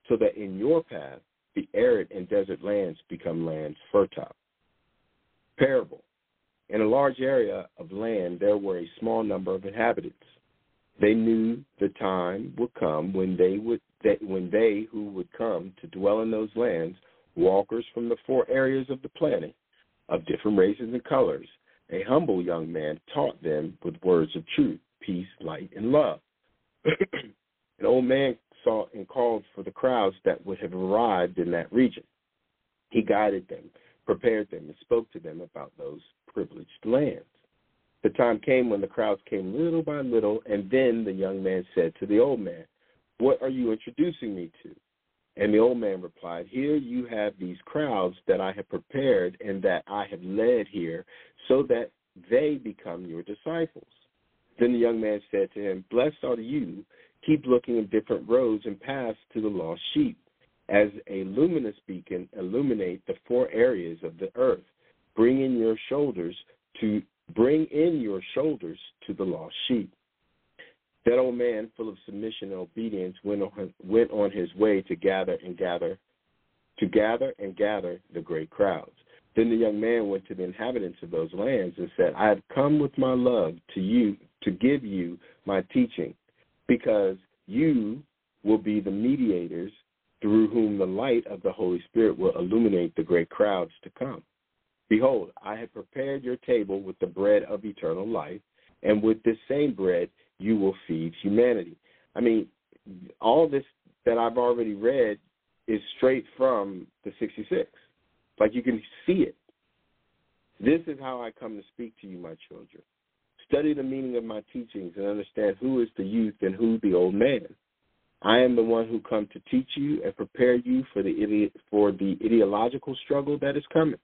so that in your path the arid and desert lands become lands fertile. Parable. In a large area of land, there were a small number of inhabitants. They knew the time would come when they would that when they who would come to dwell in those lands, walkers from the four areas of the planet, of different races and colors, a humble young man taught them with words of truth, peace, light, and love. An old man saw and called for the crowds that would have arrived in that region. He guided them, prepared them, and spoke to them about those privileged lands. The time came when the crowds came little by little, and then the young man said to the old man, What are you introducing me to? And the old man replied, Here you have these crowds that I have prepared and that I have led here, so that they become your disciples. Then the young man said to him, Blessed are you. Keep looking in different roads and paths to the lost sheep, as a luminous beacon illuminate the four areas of the earth. Bring in your shoulders to bring in your shoulders to the lost sheep. That old man, full of submission and obedience, went on, went on his way to gather and gather, to gather and gather the great crowds. Then the young man went to the inhabitants of those lands and said, I have come with my love to you to give you my teaching, because you will be the mediators through whom the light of the Holy Spirit will illuminate the great crowds to come. Behold, I have prepared your table with the bread of eternal life, and with this same bread you will feed humanity. I mean, all this that I've already read is straight from the 66. Like you can see it. This is how I come to speak to you, my children. Study the meaning of my teachings and understand who is the youth and who the old man. I am the one who come to teach you and prepare you for the for the ideological struggle that is coming.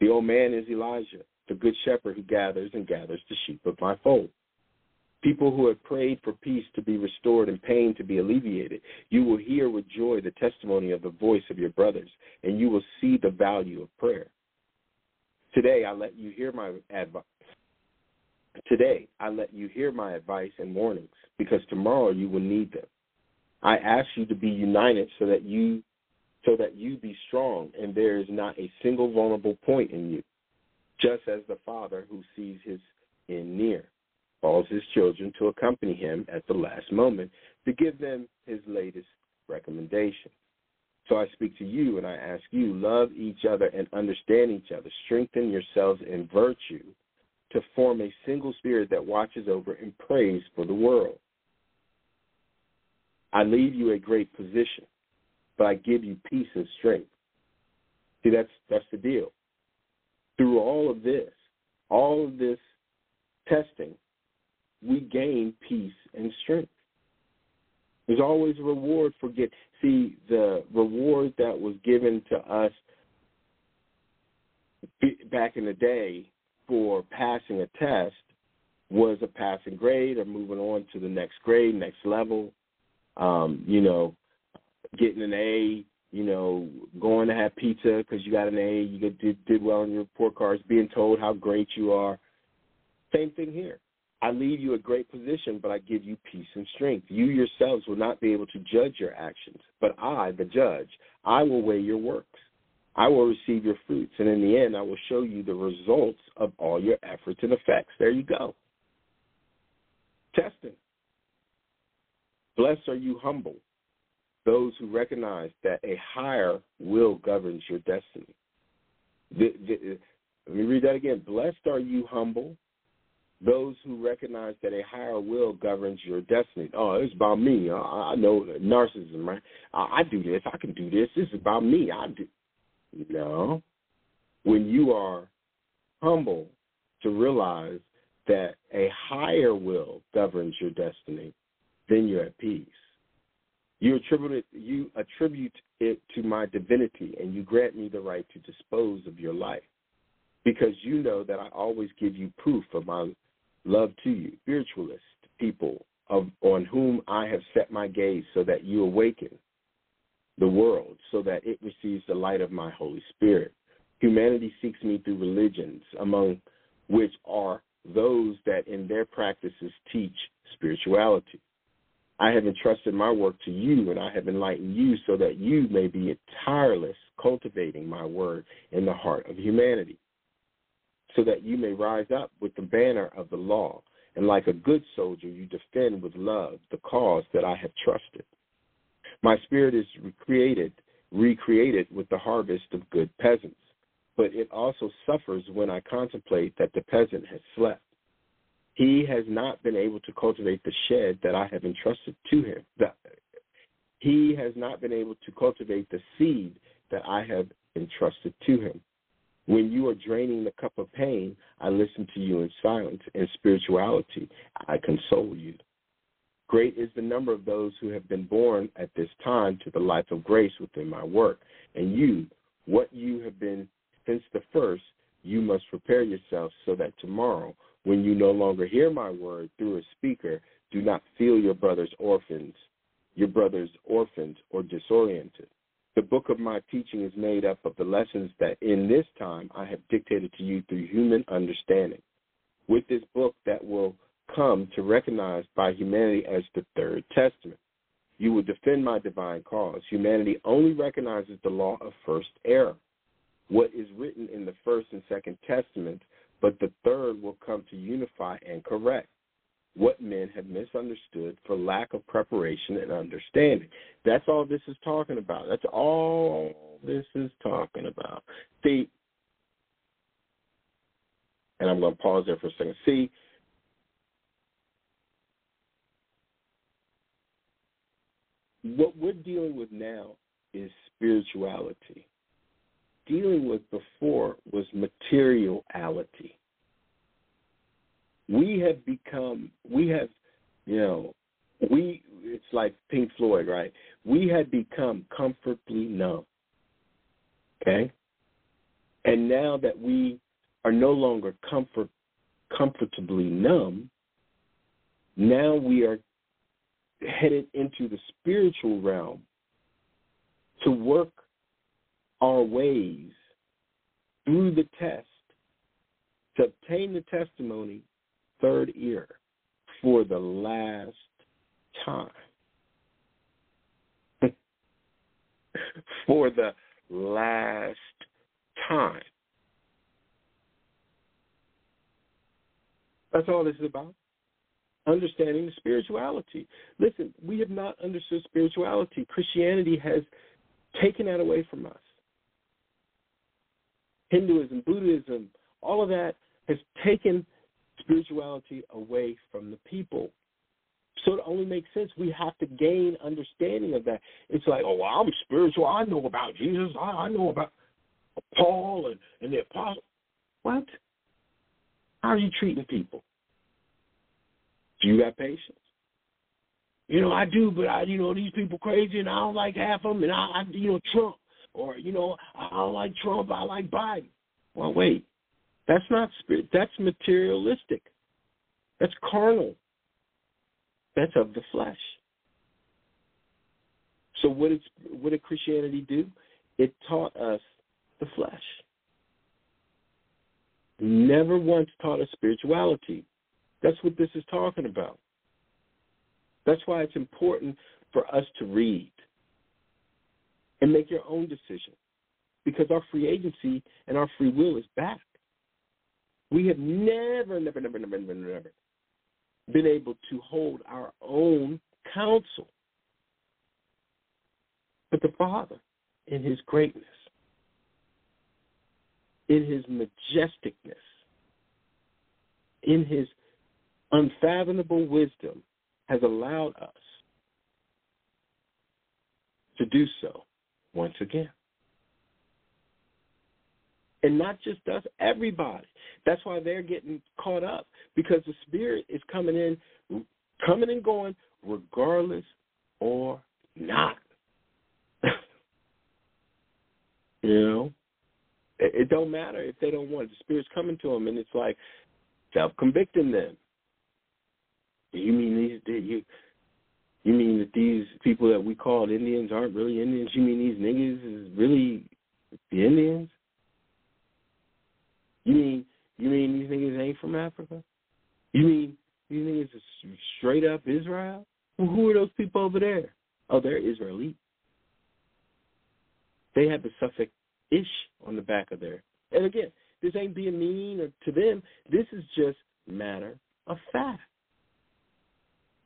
The old man is Elijah, the good shepherd who gathers and gathers the sheep of my fold. People who have prayed for peace to be restored and pain to be alleviated, you will hear with joy the testimony of the voice of your brothers, and you will see the value of prayer. Today I let you hear my advice. Today I let you hear my advice and warnings, because tomorrow you will need them. I ask you to be united so that you so that you be strong and there is not a single vulnerable point in you, just as the father who sees his end near calls his children to accompany him at the last moment to give them his latest recommendation. So I speak to you and I ask you, love each other and understand each other. Strengthen yourselves in virtue to form a single spirit that watches over and prays for the world. I leave you a great position, but I give you peace and strength. See, that's that's the deal. Through all of this, all of this testing, we gain peace and strength. There's always a reward for get. See, the reward that was given to us back in the day for passing a test was a passing grade or moving on to the next grade, next level. Um, you know, getting an A, you know, going to have pizza because you got an A, you did, did well in your report cards, being told how great you are. Same thing here. I leave you a great position, but I give you peace and strength. You yourselves will not be able to judge your actions, but I, the judge, I will weigh your works. I will receive your fruits, and in the end, I will show you the results of all your efforts and effects. There you go. Testing. Blessed are you humble, those who recognize that a higher will governs your destiny. The, the, let me read that again. Blessed are you humble, those who recognize that a higher will governs your destiny. Oh, it's about me. I, I know narcissism, right? I, I do this. I can do this. This is about me. I do. No. When you are humble to realize that a higher will governs your destiny, then you're at peace. You attribute it, you attribute it to my divinity, and you grant me the right to dispose of your life, because you know that I always give you proof of my love to you, spiritualist people of on whom I have set my gaze, so that you awaken the world, so that it receives the light of my Holy Spirit. Humanity seeks me through religions, among which are those that in their practices teach spirituality. I have entrusted my work to you, and I have enlightened you so that you may be tireless cultivating my word in the heart of humanity so that you may rise up with the banner of the law, and like a good soldier, you defend with love the cause that I have trusted. My spirit is recreated, recreated with the harvest of good peasants, but it also suffers when I contemplate that the peasant has slept. He has not been able to cultivate the shed that I have entrusted to him. He has not been able to cultivate the seed that I have entrusted to him. When you are draining the cup of pain, I listen to you in silence. In spirituality, I console you. Great is the number of those who have been born at this time to the life of grace within my work. And you, what you have been since the first, you must prepare yourself so that tomorrow, when you no longer hear my word through a speaker, do not feel your brother's orphans, your brother's orphans or disoriented. The book of my teaching is made up of the lessons that in this time I have dictated to you through human understanding. With this book that will come to recognize by humanity as the third testament. You will defend my divine cause. Humanity only recognizes the law of first error. What is written in the first and second testaments, but the third will come to unify and correct what men have misunderstood for lack of preparation and understanding. That's all this is talking about. That's all this is talking about. See, and I'm going to pause there for a second. See, what we're dealing with now is spirituality. Dealing with before was materiality we have become we have you know we it's like Pink Floyd, right? We had become comfortably numb. Okay? And now that we are no longer comfort comfortably numb, now we are headed into the spiritual realm to work our ways through the test to obtain the testimony, third ear, for the last time. for the last time. That's all this is about. Understanding the spirituality. Listen, we have not understood spirituality. Christianity has taken that away from us. Hinduism, Buddhism, all of that has taken spirituality away from the people. So it only makes sense we have to gain understanding of that. It's like, oh, well, I'm spiritual. I know about Jesus. I, I know about Paul and, and the apostle. What? How are you treating people? Do you got patience? You know, I do, but I, you know, these people crazy, and I don't like half of them, and I, I you know, Trump, or you know, I don't like Trump, I like Biden. Well, wait, that's not spirit. That's materialistic. That's carnal. That's of the flesh. So what what did Christianity do? It taught us the flesh. Never once taught us spirituality. That's what this is talking about. That's why it's important for us to read and make your own decision because our free agency and our free will is back. We have never, never, never, never, never, never been able to hold our own counsel. But the Father, in his greatness, in his majesticness, in his unfathomable wisdom, has allowed us to do so once again. And not just us, everybody. That's why they're getting caught up because the spirit is coming in, coming and going, regardless or not. you know, it, it don't matter if they don't want it. The spirit's coming to them, and it's like self-convicting them. You mean these? You you mean that these people that we call Indians aren't really Indians? You mean these niggas is really the Indians? You mean you mean these niggas ain't from Africa? You mean these niggas is straight up Israel? Well, who are those people over there? Oh, they're Israeli. They have the suffix ish on the back of their. And again, this ain't being mean or to them. This is just matter of fact.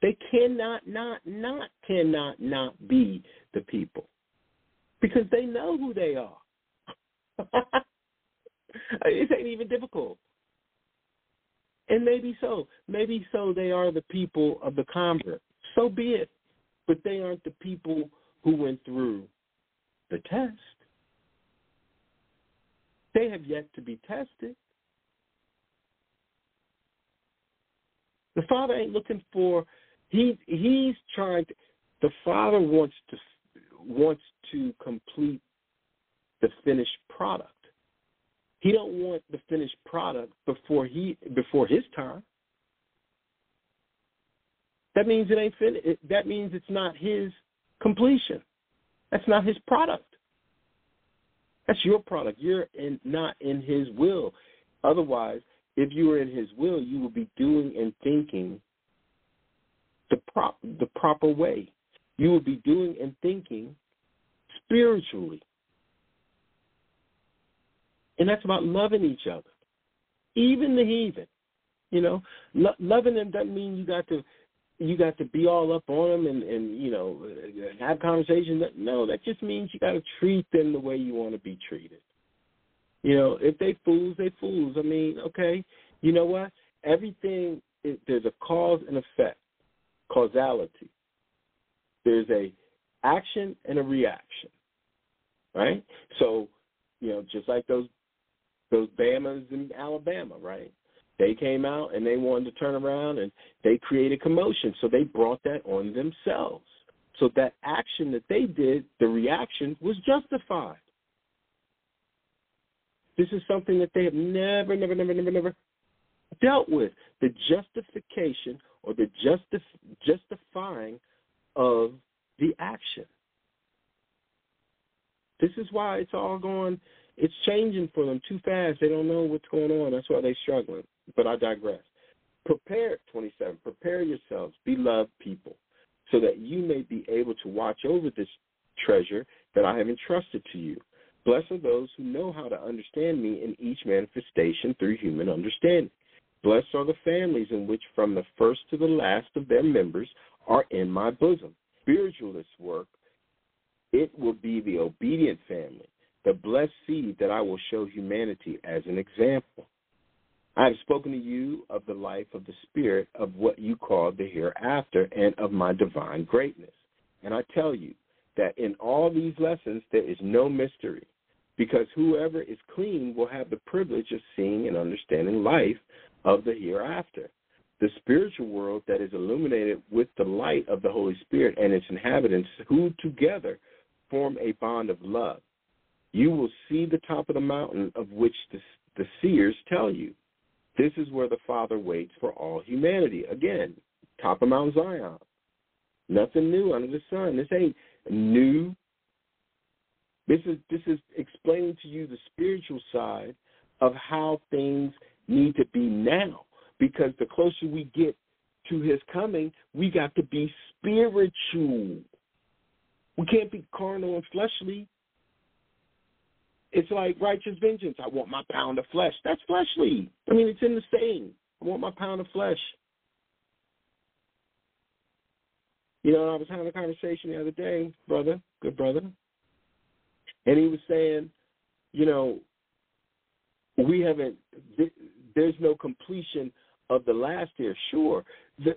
They cannot not not cannot not be the people because they know who they are. it ain't even difficult. And maybe so. Maybe so they are the people of the convert. So be it. But they aren't the people who went through the test. They have yet to be tested. The Father ain't looking for he he's trying to the Father wants to wants to complete the finished product. He don't want the finished product before he before his time. That means it ain't finished. That means it's not his completion. That's not his product. That's your product. You're in, not in his will. Otherwise, if you were in his will, you would be doing and thinking the prop the proper way. You would be doing and thinking spiritually. And that's about loving each other, even the heathen. You know, Lo- loving them doesn't mean you got to you got to be all up on them and and you know have conversations. No, that just means you got to treat them the way you want to be treated. You know, if they fools, they fools. I mean, okay, you know what? Everything there's a cause and effect, causality. There's a action and a reaction, right? So, you know, just like those those Bamas in Alabama, right? They came out and they wanted to turn around and they created commotion. So they brought that on themselves. So that action that they did, the reaction was justified. This is something that they have never, never, never, never, never dealt with. The justification or the justif- justifying of the action. This is why it's all going, it's changing for them too fast. They don't know what's going on. That's why they're struggling. But I digress. Prepare, 27, prepare yourselves, beloved people, so that you may be able to watch over this treasure that I have entrusted to you. Blessed are those who know how to understand me in each manifestation through human understanding. Blessed are the families in which from the first to the last of their members are in my bosom. Spiritualist work, it will be the obedient family, the blessed seed that I will show humanity as an example. I have spoken to you of the life of the Spirit of what you call the hereafter and of my divine greatness. And I tell you that in all these lessons there is no mystery, because whoever is clean will have the privilege of seeing and understanding life of the hereafter. The spiritual world that is illuminated with the light of the Holy Spirit and its inhabitants, who together form a bond of love. You will see the top of the mountain of which the, the seers tell you this is where the Father waits for all humanity. Again, top of Mount Zion. Nothing new under the sun. This ain't new. This is this is explaining to you the spiritual side of how things need to be now. Because the closer we get to his coming, we got to be spiritual. We can't be carnal and fleshly. It's like righteous vengeance. I want my pound of flesh. That's fleshly. I mean, it's in the saying. I want my pound of flesh. You know, I was having a conversation the other day, brother, good brother, and he was saying, you know, we haven't. There's no completion of the last year. Sure, the,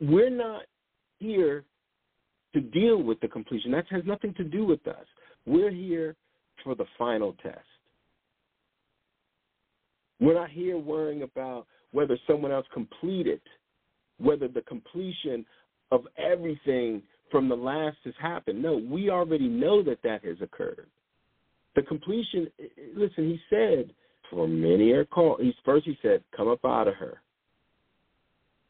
we're not here to deal with the completion. That has nothing to do with us. We're here for the final test. We're not here worrying about whether someone else completed, whether the completion of everything from the last has happened. No, we already know that that has occurred. The completion, listen, he said, for many are called. He's, first he said, come up out of her.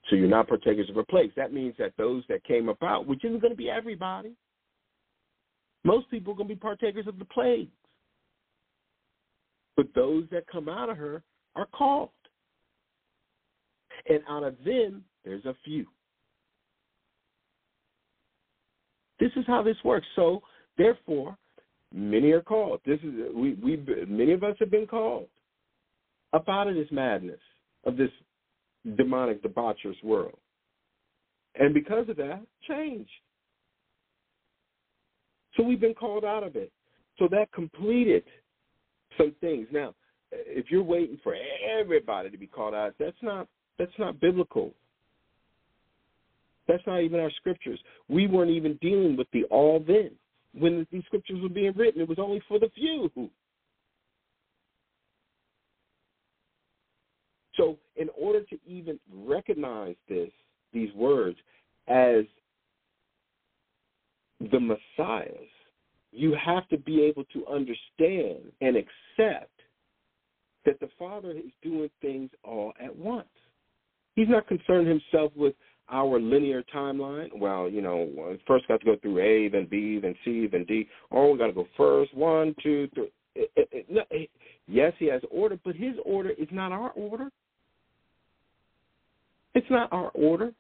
So you're not partakers of her place. That means that those that came up out, which isn't going to be everybody, most people are going to be partakers of the plagues. But those that come out of her are called. And out of them, there's a few. This is how this works. So, therefore, many are called. This is we we many of us have been called up out of this madness of this demonic debaucherous world, and because of that, change. So we've been called out of it. So that completed some things. Now, if you're waiting for everybody to be called out, that's not that's not biblical. That's not even our scriptures. We weren't even dealing with the all then. When these scriptures were being written, it was only for the few. So, in order to even recognize this, these words as the Messiahs, you have to be able to understand and accept that the Father is doing things all at once. He's not concerned himself with our linear timeline. Well, you know, first got to go through A, then B, then C, then D. Oh, we got to go first, one, two, three. It, it, it, no, yes, he has order, but his order is not our order. It's not our order.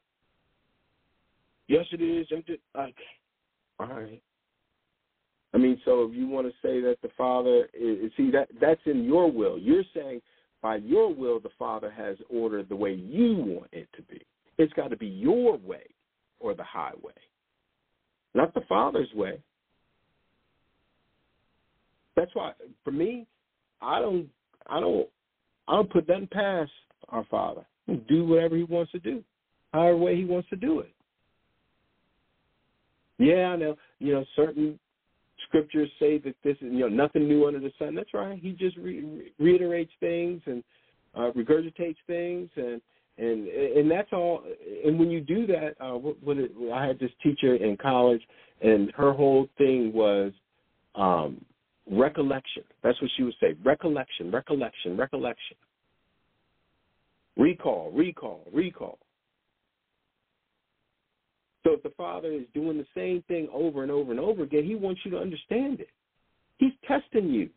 Yes, it is. All right. I mean, so if you want to say that the Father is, see that that's in your will. You're saying by your will the Father has ordered the way you want it to be. It's got to be your way or the highway, not the Father's way. That's why, for me, I don't, I don't, I don't put that past our Father. Do whatever He wants to do, however way He wants to do it. Yeah, I know. You know, certain scriptures say that this is you know nothing new under the sun. That's right. He just re- reiterates things and uh, regurgitates things, and and and that's all. And when you do that, uh, what, what I had this teacher in college, and her whole thing was um, recollection. That's what she would say: recollection, recollection, recollection. Recall, recall, recall. So if the Father is doing the same thing over and over and over again, He wants you to understand it. He's testing you.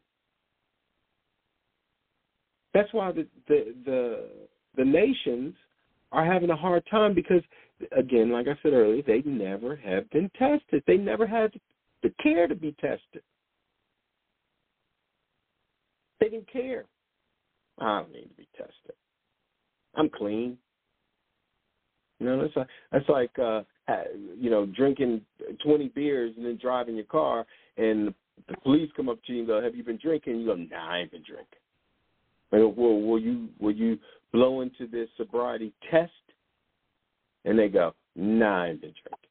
That's why the the the, the nations are having a hard time because, again, like I said earlier, they never have been tested. They never had the care to be tested. They didn't care. I don't need to be tested. I'm clean. You know, that's like that's like uh, you know drinking twenty beers and then driving your car, and the police come up to you and go, "Have you been drinking?" You go, "Nah, I ain't been drinking." They go, Well, will you will you blow into this sobriety test? And they go, "Nah, I ain't been drinking."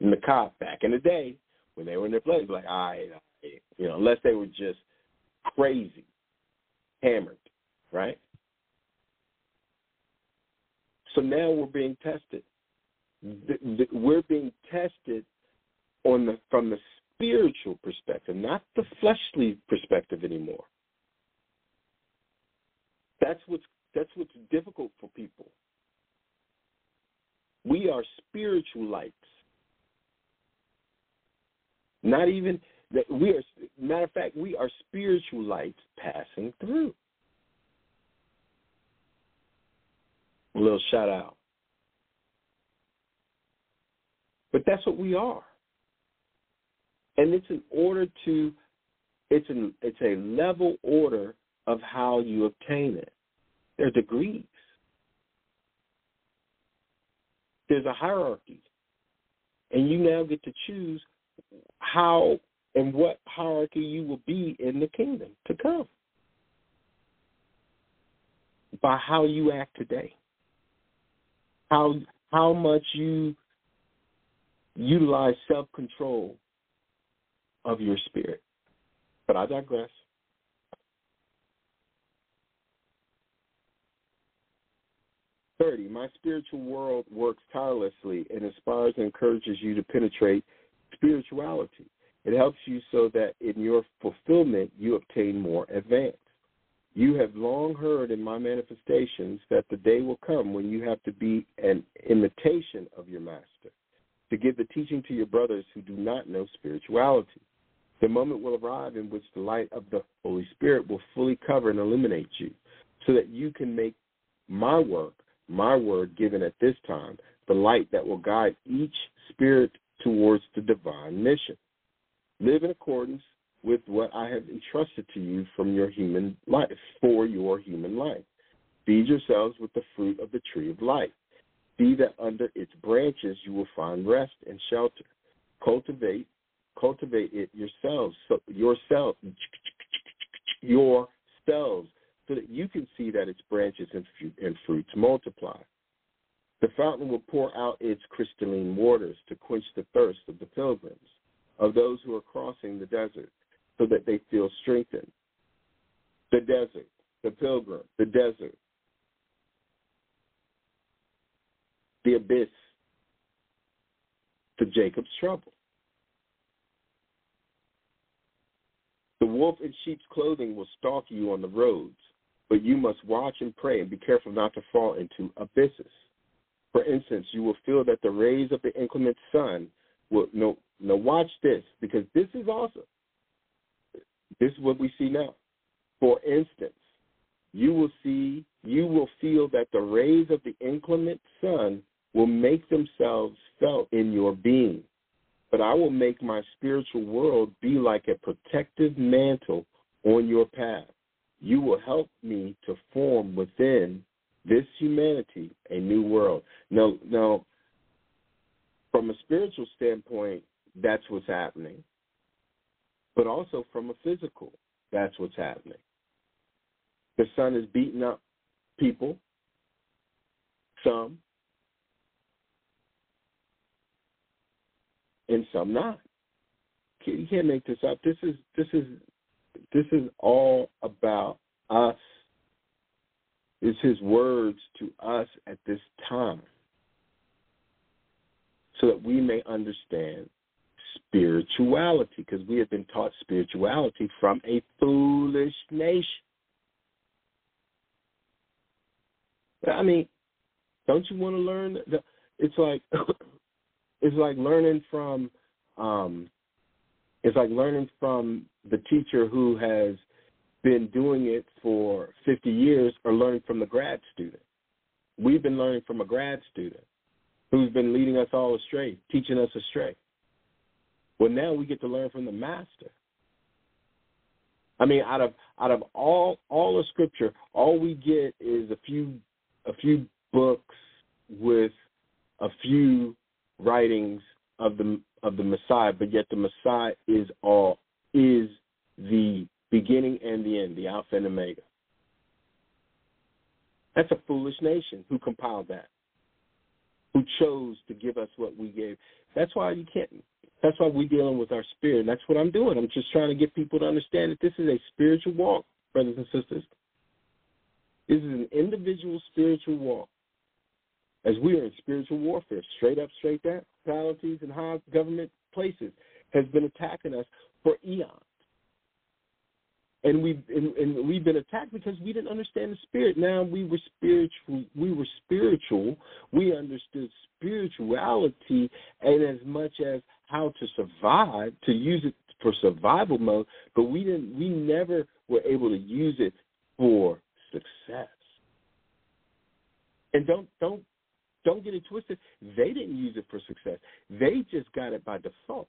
And the cop back in the day when they were in their place, like, "I, right, you know, unless they were just crazy, hammered, right?" So now we're being tested. Mm-hmm. We're being tested on the from the spiritual perspective, not the fleshly perspective anymore. That's what's that's what's difficult for people. We are spiritual lights. Not even that we are matter of fact, we are spiritual lights passing through. A little shout out. But that's what we are. And it's an order to it's an it's a level order of how you obtain it. There are degrees. There's a hierarchy. And you now get to choose how and what hierarchy you will be in the kingdom to come by how you act today how how much you utilize self control of your spirit. But I digress. Thirty, my spiritual world works tirelessly and inspires and encourages you to penetrate spirituality. It helps you so that in your fulfillment you obtain more advance. You have long heard in my manifestations that the day will come when you have to be an imitation of your master, to give the teaching to your brothers who do not know spirituality. The moment will arrive in which the light of the Holy Spirit will fully cover and illuminate you, so that you can make my work, my word given at this time, the light that will guide each spirit towards the divine mission. Live in accordance with what I have entrusted to you from your human life, for your human life. Feed yourselves with the fruit of the tree of life. See that under its branches you will find rest and shelter. Cultivate, cultivate it yourselves, so yourself, yourselves, so that you can see that its branches and, and fruits multiply. The fountain will pour out its crystalline waters to quench the thirst of the pilgrims, of those who are crossing the desert so that they feel strengthened. The desert, the pilgrim, the desert, the abyss, the Jacob's trouble. The wolf in sheep's clothing will stalk you on the roads, but you must watch and pray and be careful not to fall into abysses. For instance, you will feel that the rays of the inclement sun will no no watch this because this is awesome. This is what we see now. For instance, you will see, you will feel that the rays of the inclement sun will make themselves felt in your being. But I will make my spiritual world be like a protective mantle on your path. You will help me to form within this humanity a new world. Now, now, from a spiritual standpoint, that's what's happening but also from a physical. That's what's happening. The sun is beating up people, some, and some not. You can't make this up. This is this is this is all about us is his words to us at this time so that we may understand spirituality because we have been taught spirituality from a foolish nation. I mean, don't you want to learn? The, it's like it's like learning from um, it's like learning from the teacher who has been doing it for 50 years or learning from the grad student. We've been learning from a grad student who's been leading us all astray, teaching us astray. Well, now we get to learn from the master. I mean, out of out of all all of Scripture, all we get is a few a few books with a few writings of the of the Messiah, but yet the Messiah is all is the beginning and the end, the Alpha and Omega. That's a foolish nation who compiled that, who chose to give us what we gave. That's why you can't that's why we're dealing with our spirit. That's what I'm doing. I'm just trying to get people to understand that this is a spiritual walk, brothers and sisters. This is an individual spiritual walk. As we are in spiritual warfare, straight up, straight down, politics and high government places has been attacking us for eons. And we've and, and we've been attacked because we didn't understand the spirit. Now we were spiritual. We were spiritual. We understood spirituality, and as much as how to survive, to use it for survival mode, but we didn't we never were able to use it for success. And don't don't don't get it twisted. They didn't use it for success. They just got it by default.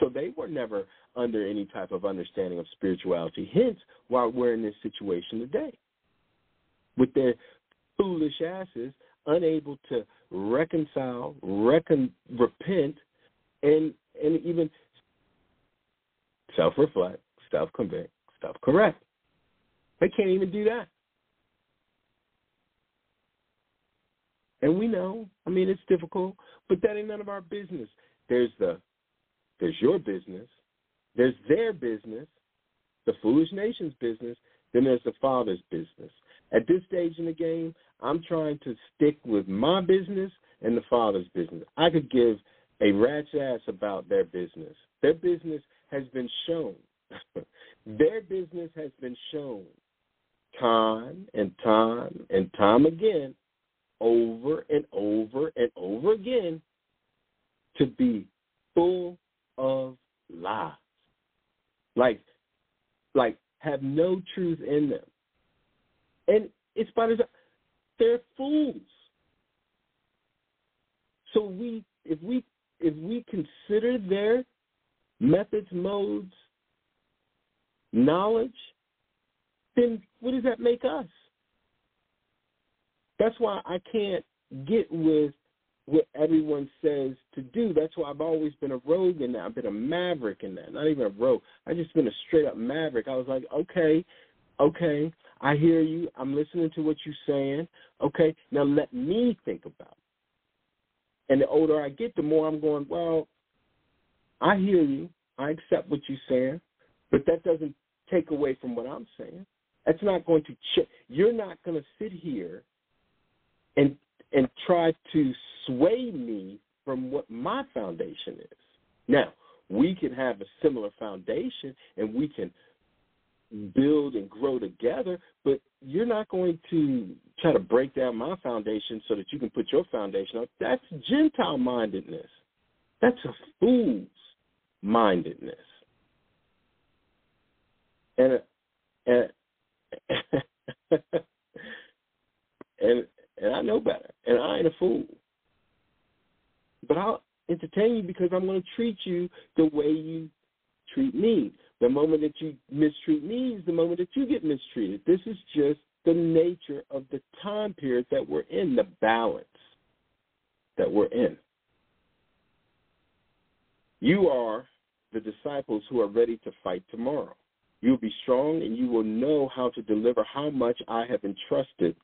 So they were never under any type of understanding of spirituality. Hence why we're in this situation today. With their foolish asses unable to reconcile, recon, repent, and and even self-reflect, self-convict, self-correct. They can't even do that. And we know, I mean, it's difficult, but that ain't none of our business. There's the, there's your business, there's their business, the foolish nation's business, then there's the father's business. At this stage in the game, I'm trying to stick with my business and the Father's business. I could give a rat's ass about their business. Their business has been shown. their business has been shown time and time and time again, over and over and over again, to be full of lies. Like, like have no truth in them. And it's by design. They're fools. So we, if we, if we consider their methods, modes, knowledge, then what does that make us? That's why I can't get with what everyone says to do. That's why I've always been a rogue in that. I've been a maverick in that. Not even a rogue. I just been a straight up maverick. I was like, okay, okay, I hear you. I'm listening to what you're saying. Okay, now let me think about it. And the older I get, the more I'm going, well, I hear you. I accept what you're saying, but that doesn't take away from what I'm saying. That's not going to ch- you're not going to sit here and and try to sway me from what my foundation is. Now, we can have a similar foundation and we can build and grow together, but you're not going to try to break down my foundation so that you can put your foundation up. That's Gentile mindedness. That's a fool's mindedness. And and and and I know better, and I ain't a fool. But I'll entertain you because I'm going to treat you the way you treat me. The moment that you mistreat me is the moment that you get mistreated. This is just the nature of the time period that we're in, the balance that we're in. You are the disciples who are ready to fight tomorrow. You will be strong and you will know how to deliver how much I have entrusted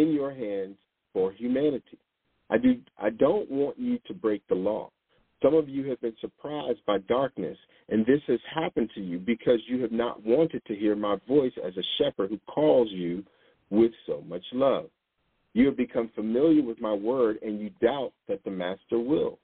in your hands for humanity. I do I don't want you to break the law. Some of you have been surprised by darkness, and this has happened to you because you have not wanted to hear my voice as a shepherd who calls you with so much love. You have become familiar with my word, and you doubt that the Master will,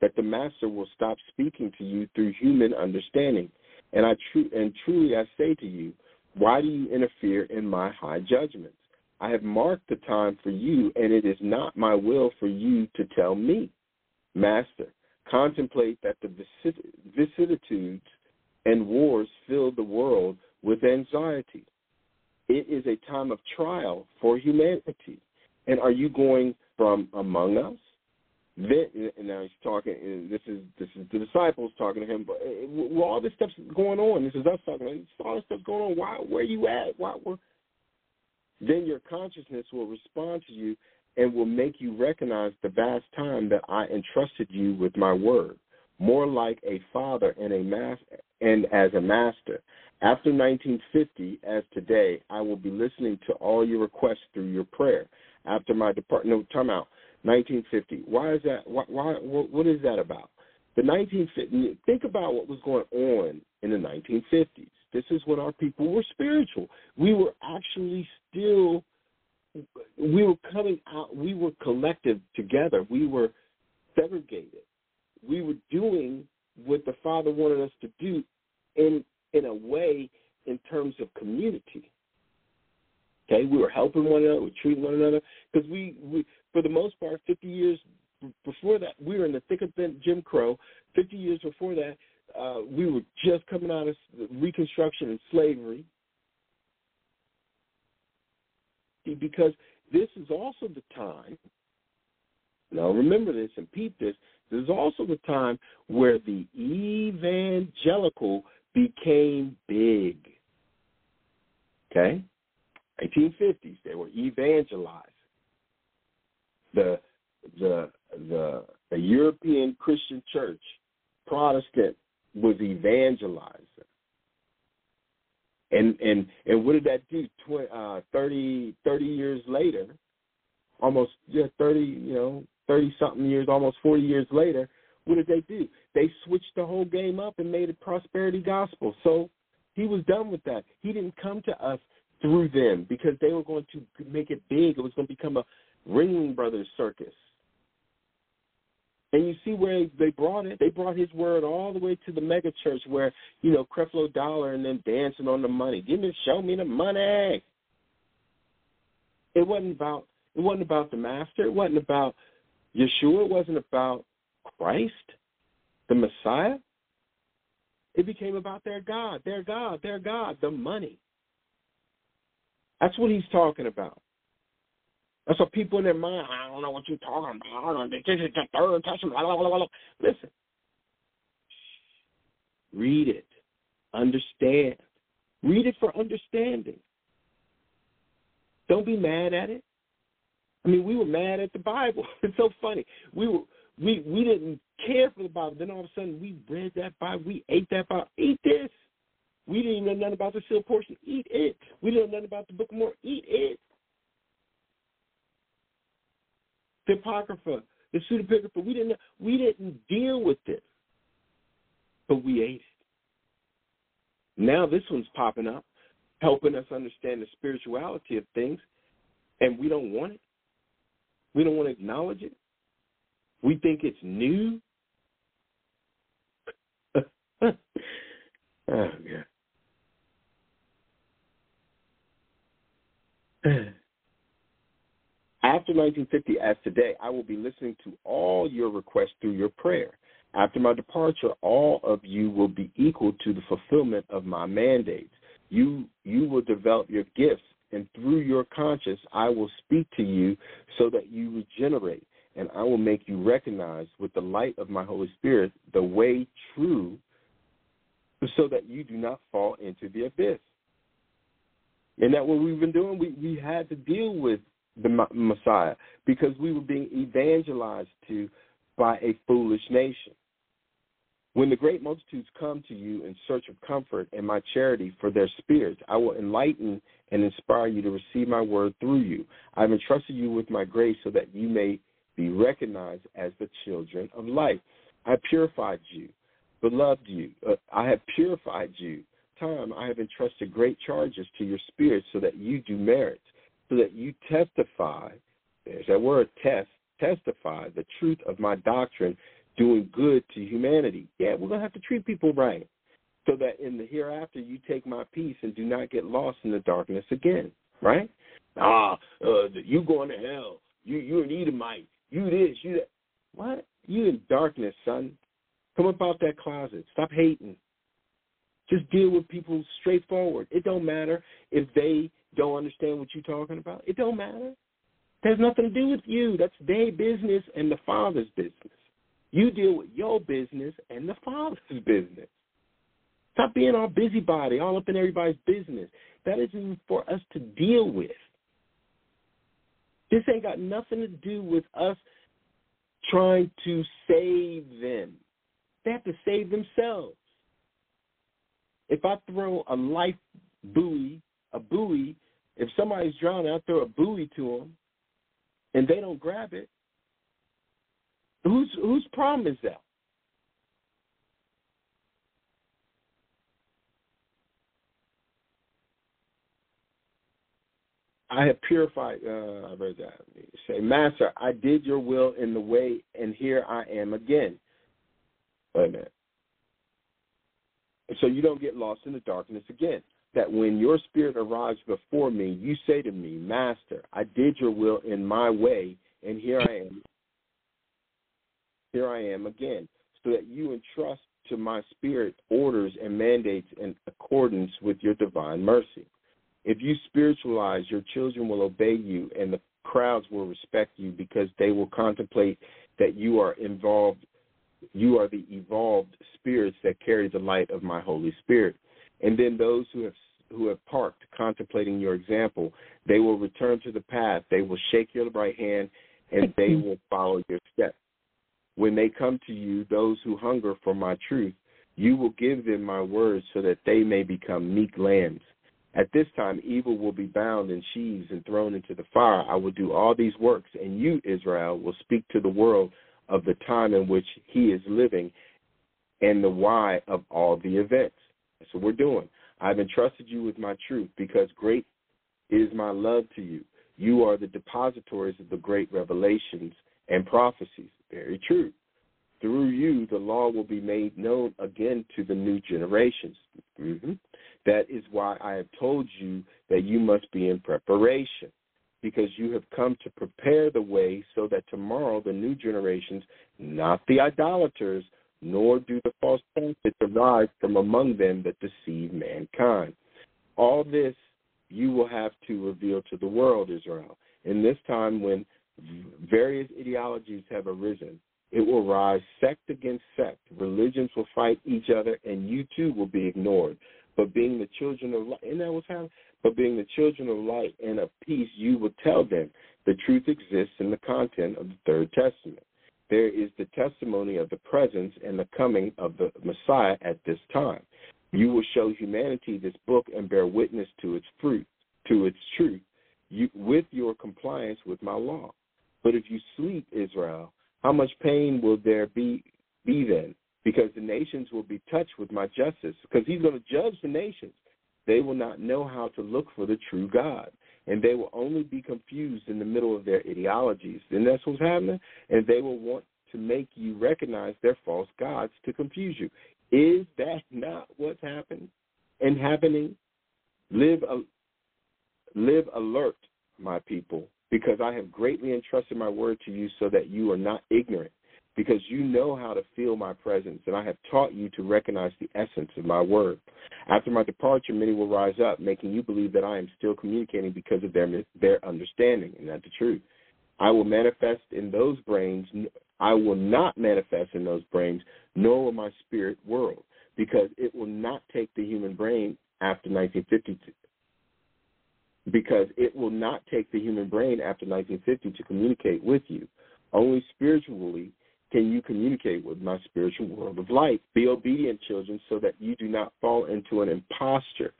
that the Master will stop speaking to you through human understanding. And I tru- and truly I say to you, why do you interfere in my high judgments? I have marked the time for you, and it is not my will for you to tell me, Master. Contemplate that the vicissitudes and wars fill the world with anxiety. It is a time of trial for humanity. And are you going from among us? Then, and now he's talking. This is this is the disciples talking to him. But eh, well, all this stuff's going on. This is us talking. All this stuff's going on. Why? Where are you at? Why? Where? Then your consciousness will respond to you and will make you recognize the vast time that I entrusted you with my word, more like a father and a master and as a master. After 1950, as today, I will be listening to all your requests through your prayer. After my depart, no, time out. 1950. Why is that? Why? why what is that about? The 1950. Think about what was going on in the 1950s. This is when our people were spiritual. We were actually still we were coming out, we were collective together. We were segregated. We were doing what the Father wanted us to do in in a way in terms of community. Okay, we were helping one another, we were treating one another because we, we, for the most part, 50 years before that, we were in the thick of Jim Crow. 50 years before that, uh, we were just coming out of Reconstruction and slavery. because this is also the time. Now remember this and peep this. This is also the time where the evangelical became big. Okay? 1950s, they were evangelized. The the the the European Christian church, Protestant, was evangelized. And and and what did that do? Tw- uh, 30, 30 years later, almost yeah, thirty, you know, thirty something years, almost forty years later, what did they do? They switched the whole game up and made it prosperity gospel. So he was done with that. He didn't come to us through them because they were going to make it big. It was going to become a Ringling Brothers circus. And you see where they brought it. They brought his word all the way to the mega church where, you know, Creflo Dollar and them dancing on the money. Give me show me the money. It wasn't about it wasn't about the master. It wasn't about Yeshua. It wasn't about Christ, the Messiah. It became about their God, their God, their God, the money. That's what he's talking about. That's what people in their mind, I don't know what you're talking about. This is the third testament. Listen. Read it. Understand. Read it for understanding. Don't be mad at it. I mean, we were mad at the Bible. It's so funny. We were we we didn't care for the Bible. Then all of a sudden we read that Bible, we ate that Bible. Eat this. We didn't know nothing about the seal portion. Eat it. We didn't know nothing about the Book of Mormon. Eat it. The apocrypha, the pseudepigrapha. We didn't we didn't deal with it, but we ate it. Now this one's popping up, helping us understand the spirituality of things, and we don't want it. We don't want to acknowledge it. We think it's new. oh yeah. After 1950, as today, I will be listening to all your requests through your prayer. After my departure, all of you will be equal to the fulfillment of my mandates. You you will develop your gifts, and through your conscience, I will speak to you so that you regenerate, and I will make you recognize with the light of my Holy Spirit the way true, so that you do not fall into the abyss. And that what we've been doing? We we had to deal with the Messiah because we were being evangelized to by a foolish nation. When the great multitudes come to you in search of comfort and my charity for their spirits, I will enlighten and inspire you to receive my word through you. I have entrusted you with my grace so that you may be recognized as the children of light. I purified you, beloved you. Uh, I have purified you. Time I have entrusted great charges to your spirit so that you do merit, so that you testify. There's that word test, testify the truth of my doctrine, doing good to humanity. Yeah, we're going to have to treat people right so that in the hereafter you take my peace and do not get lost in the darkness again, right? Ah, uh, you going to hell. You, you're an Edomite. You this, you that. What? You in darkness, son. Come up out that closet. Stop hating. Just deal with people straightforward. It don't matter if they don't understand what you're talking about. It don't matter. It has nothing to do with you. That's their business and the Father's business. You deal with your business and the Father's business. Stop being all busybody, all up in everybody's business. That isn't for us to deal with. This ain't got nothing to do with us trying to save them. They have to save themselves. If I throw a life buoy, a buoy, if somebody's drowning, I throw a buoy to them, and they don't grab it. Whose whose problem is that? I have purified. Uh, I read that. Say, Master, I did your will in the way, and here I am again. Wait a minute. So you don't get lost in the darkness again. That when your spirit arrives before me, you say to me, Master, I did your will in my way, and here I am. Here I am again. So that you entrust to my spirit orders and mandates in accordance with your divine mercy. If you spiritualize, your children will obey you, and the crowds will respect you because they will contemplate that you are involved you are the evolved spirits that carry the light of my Holy Spirit. And then those who have who have parked contemplating your example, they will return to the path. They will shake your right hand and they will follow your steps. When they come to you, those who hunger for my truth, you will give them my words so that they may become meek lambs. At this time, evil will be bound in sheaves and thrown into the fire. I will do all these works, and you, Israel, will speak to the world of the time in which he is living and the why of all the events. What we're doing. I've entrusted you with my truth because great is my love to you. You are the depositories of the great revelations and prophecies. Very true. Through you, the law will be made known again to the new generations. Mm-hmm. That is why I have told you that you must be in preparation because you have come to prepare the way so that tomorrow the new generations, not the idolaters, nor do the false prophets arise from among them that deceive mankind. All this you will have to reveal to the world, Israel. In this time when various ideologies have arisen, it will rise sect against sect. Religions will fight each other, and you too will be ignored. But being the children of light, isn't that what's happening? But being the children of light and of peace, you will tell them the truth exists in the content of the Third Testament. There is the testimony of the presence and the coming of the Messiah at this time. You will show humanity this book and bear witness to its fruit, to its truth, you, with your compliance with my law. But if you sleep, Israel, how much pain will there be be then? Because the nations will be touched with my justice, because he's going to judge the nations. They will not know how to look for the true God. And they will only be confused in the middle of their ideologies. And that's what's happening. And they will want to make you recognize their false gods to confuse you. Is that not what's happened and happening? Live, live alert, my people, because I have greatly entrusted my word to you so that you are not ignorant because you know how to feel my presence, and I have taught you to recognize the essence of my word. After my departure, many will rise up, making you believe that I am still communicating because of their their understanding, and that's the truth. I will manifest in those brains. I will not manifest in those brains, nor will my spirit world, because it will not take the human brain after 1950 because it will not take the human brain after 1950 to communicate with you. Only spiritually can you communicate with my spiritual world of light? Be obedient, children, so that you do not fall into an imposture,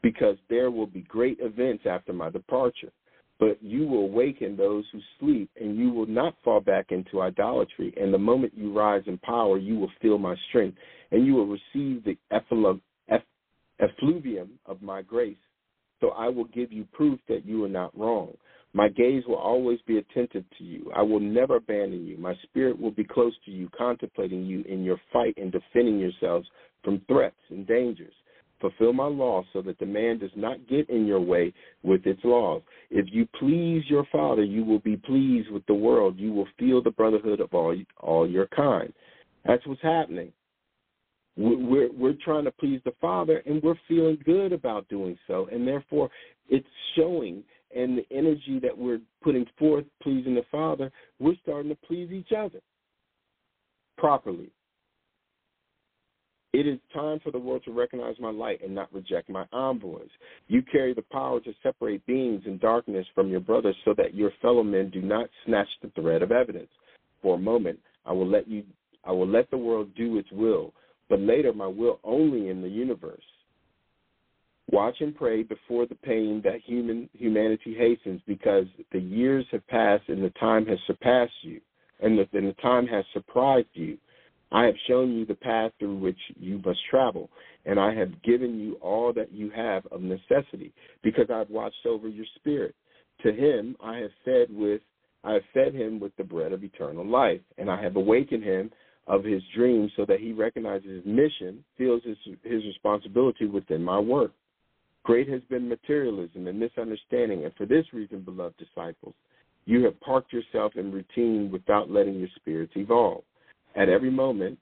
because there will be great events after my departure. but you will awaken those who sleep, and you will not fall back into idolatry. And the moment you rise in power, you will feel my strength, and you will receive the effluvium of my grace. So I will give you proof that you are not wrong. My gaze will always be attentive to you. I will never abandon you. My spirit will be close to you, contemplating you in your fight and defending yourselves from threats and dangers. Fulfill my law so that the man does not get in your way with its laws. If you please your Father, you will be pleased with the world. You will feel the brotherhood of all all your kind. That's what's happening. We're we're trying to please the Father, and we're feeling good about doing so, and therefore it's showing. And the energy that we're putting forth, pleasing the Father, we're starting to please each other properly. It is time for the world to recognize my light and not reject my envoys. You carry the power to separate beings in darkness from your brothers so that your fellow men do not snatch the thread of evidence. For a moment, I will let you I will let the world do its will, but later my will only in the universe. Watch and pray before the pain that human humanity hastens because the years have passed and the time has surpassed you and the, and the time has surprised you I have shown you the path through which you must travel, and I have given you all that you have of necessity, because I have watched over your spirit. To him I have fed with I have fed him with the bread of eternal life, and I have awakened him of his dreams so that he recognizes his mission, feels his, his responsibility within my work. Great has been materialism and misunderstanding, and for this reason, beloved disciples, you have parked yourself in routine without letting your spirits evolve. At every moment,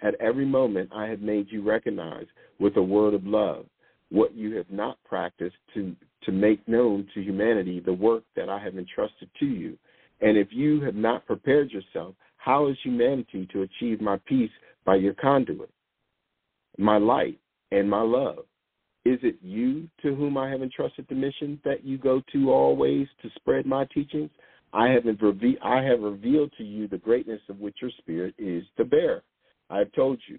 at every moment, I have made you recognize with a word of love what you have not practiced to, to make known to humanity the work that I have entrusted to you. And if you have not prepared yourself, how is humanity to achieve my peace by your conduit, my light, and my love? Is it you to whom I have entrusted the mission that you go to always to spread my teachings? I have, reve- I have revealed to you the greatness of which your spirit is to bear. I have told you,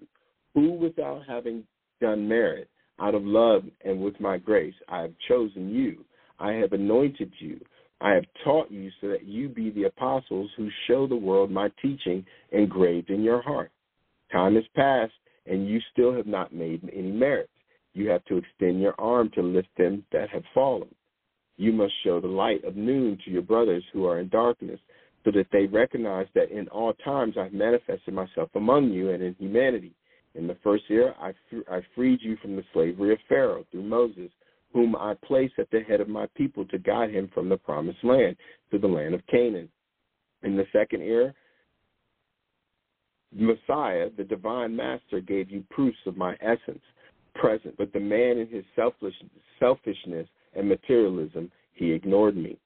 who without having done merit, out of love and with my grace, I have chosen you. I have anointed you. I have taught you so that you be the apostles who show the world my teaching engraved in your heart. Time has passed, and you still have not made any merits. You have to extend your arm to lift them that have fallen. You must show the light of noon to your brothers who are in darkness, so that they recognize that in all times I've manifested myself among you and in humanity. In the first year, I, I freed you from the slavery of Pharaoh through Moses, whom I placed at the head of my people to guide him from the promised land to the land of Canaan. In the second year, Messiah, the divine master, gave you proofs of my essence present, but the man in his selfish, selfishness and materialism, he ignored me.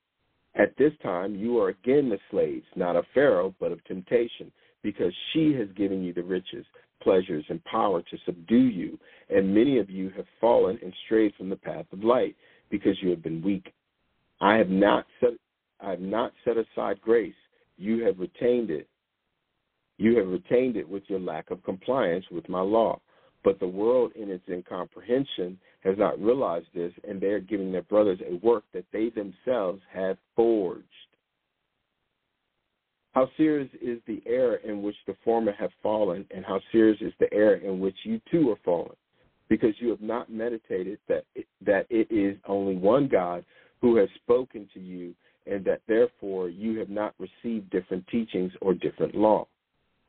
At this time, you are again the slaves, not of Pharaoh, but of temptation, because she has given you the riches, pleasures, and power to subdue you. And many of you have fallen and strayed from the path of light, because you have been weak. I have not set I have not set aside grace. You have retained it. You have retained it with your lack of compliance with my law. But the world, in its incomprehension, has not realized this, and they are giving their brothers a work that they themselves have forged. How serious is the error in which the former have fallen, and how serious is the error in which you too are fallen? Because you have not meditated that it, that it is only one God who has spoken to you, and that therefore you have not received different teachings or different law.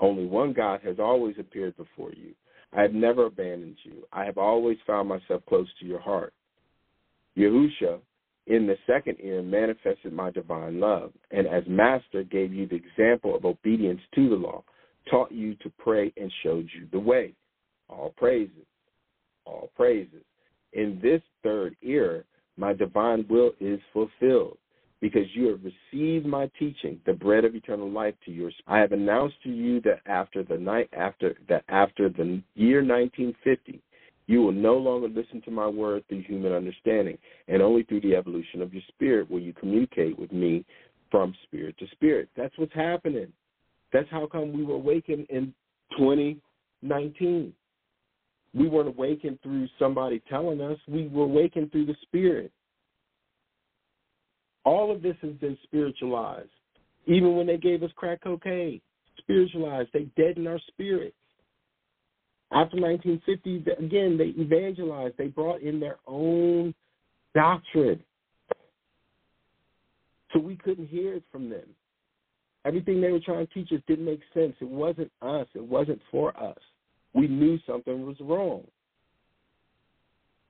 Only one God has always appeared before you I have never abandoned you. I have always found myself close to your heart. Yahusha, in the second ear, manifested my divine love, and as master gave you the example of obedience to the law, taught you to pray, and showed you the way. All praises. All praises. In this third ear, my divine will is fulfilled because you have received my teaching, the bread of eternal life to yours. I have announced to you that after the night after that after the year 1950, you will no longer listen to my word through human understanding, and only through the evolution of your spirit will you communicate with me from spirit to spirit. That's what's happening. That's how come we were awakened in 2019. We weren't awakened through somebody telling us. We were awakened through the spirit. All of this has been spiritualized. Even when they gave us crack cocaine, spiritualized. They deadened our spirit. After 1950, again, they evangelized. They brought in their own doctrine. So we couldn't hear it from them. Everything they were trying to teach us didn't make sense. It wasn't us. It wasn't for us. We knew something was wrong.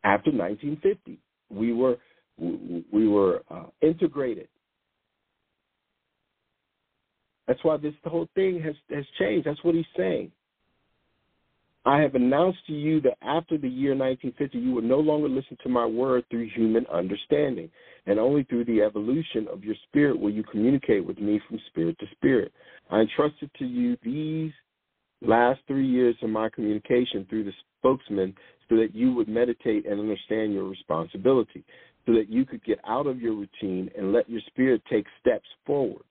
After 1950, we were we were uh, integrated. That's why this whole thing has has changed. That's what he's saying. I have announced to you that after the year 1950, you will no longer listen to my word through human understanding, and only through the evolution of your spirit will you communicate with me from spirit to spirit. I entrusted to you these last three years of my communication through the spokesman so that you would meditate and understand your responsibility, so that you could get out of your routine and let your spirit take steps forward.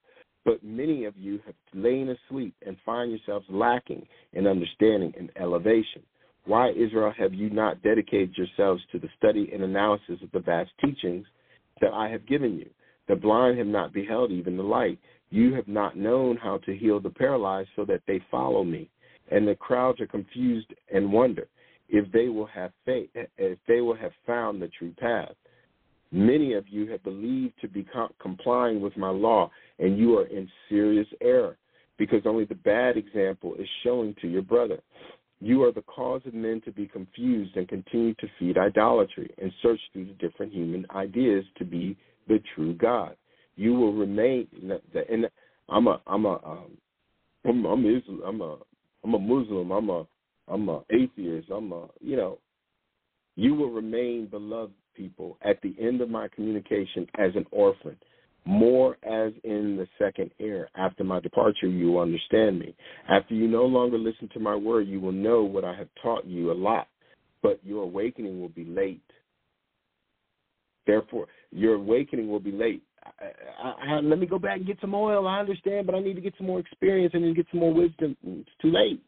But many of you have lain asleep and find yourselves lacking in understanding and elevation. Why, Israel, have you not dedicated yourselves to the study and analysis of the vast teachings that I have given you? The blind have not beheld even the light. You have not known how to heal the paralyzed so that they follow me. And the crowds are confused and wonder if they will have faith, if they will have found the true path. Many of you have believed to be complying with my law, and you are in serious error because only the bad example is showing to your brother. You are the cause of men to be confused and continue to feed idolatry and search through the different human ideas to be the true God. You will remain. And I'm a, I'm a, um, I'm, I'm, I'm a, I'm a Muslim. I'm a, I'm a atheist. I'm a, you know, you will remain beloved people at the end of my communication as an orphan, more as in the second ear. After my departure, you will understand me. After you no longer listen to my word, you will know what I have taught you a lot, but your awakening will be late. Therefore, your awakening will be late. I, I, I, let me go back and get some oil. I understand, but I need to get some more experience and then get some more wisdom. It's too late.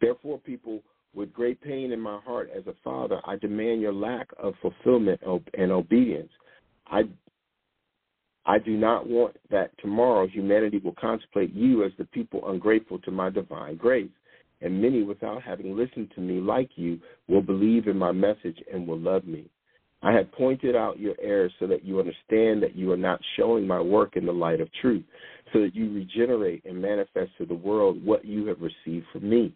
Therefore, people with great pain in my heart as a father, I demand your lack of fulfillment and obedience. I I do not want that tomorrow humanity will contemplate you as the people ungrateful to my divine grace. And many, without having listened to me like you, will believe in my message and will love me. I have pointed out your errors so that you understand that you are not showing my work in the light of truth, so that you regenerate and manifest to the world what you have received from me.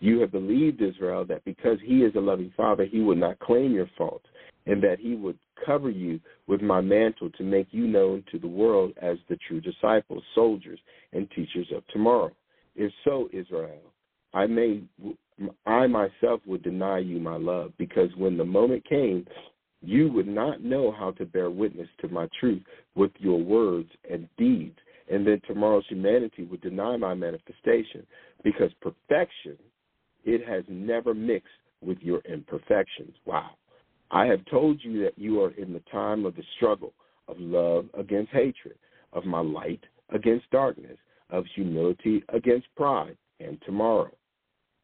You have believed, Israel, that because he is a loving father, he would not claim your faults, and that he would cover you with my mantle to make you known to the world as the true disciples, soldiers, and teachers of tomorrow. If so, Israel, I may I myself would deny you my love, because when the moment came, you would not know how to bear witness to my truth with your words and deeds, and then tomorrow's humanity would deny my manifestation, because perfection it has never mixed with your imperfections. Wow. I have told you that you are in the time of the struggle of love against hatred, of my light against darkness, of humility against pride, and tomorrow.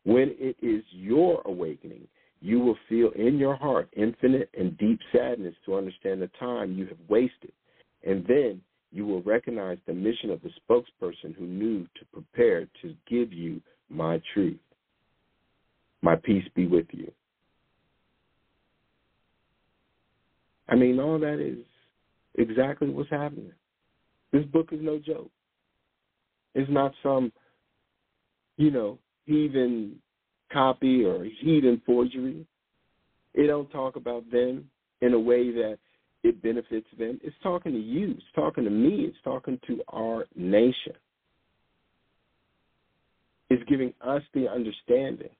When it is your awakening, you will feel in your heart infinite and deep sadness to understand the time you have wasted. And then you will recognize the mission of the spokesperson who knew to prepare to give you my truth. My peace be with you. I mean, all that is exactly what's happening. This book is no joke. It's not some, you know, heathen copy or heathen forgery. It don't talk about them in a way that it benefits them. It's talking to you. It's talking to me. It's talking to our nation. It's giving us the understanding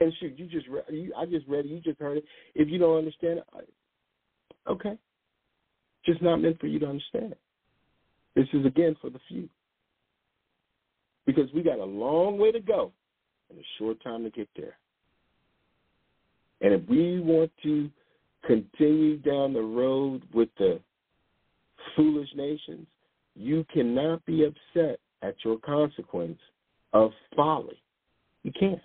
and shoot, you just read. You, I just read it. You just heard it. If you don't understand it, okay, just not meant for you to understand. This is again for the few, because we got a long way to go and a short time to get there. And if we want to continue down the road with the foolish nations, you cannot be upset at your consequence of folly. You can't.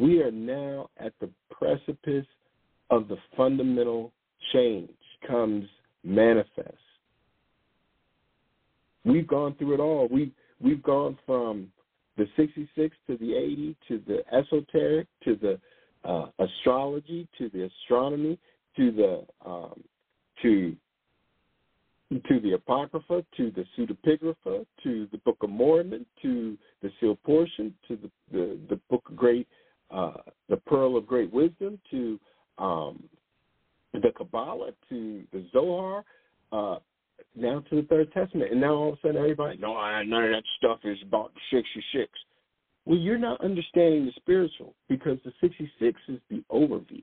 We are now at the precipice of the fundamental change comes manifest. We've gone through it all. We we've gone from the 66 to the 80 to the esoteric to the uh, astrology to the astronomy to the um, to to the Apocrypha, to the Pseudepigrapha, to the Book of Mormon, to the Seal Portion, to the, the, the Book of Great, uh, the Pearl of Great Wisdom, to um, the Kabbalah, to the Zohar, uh, now to the Third Testament. And now all of a sudden everybody, no, none of that stuff is about the 66. Well, you're not understanding the spiritual because the 66 is the overview.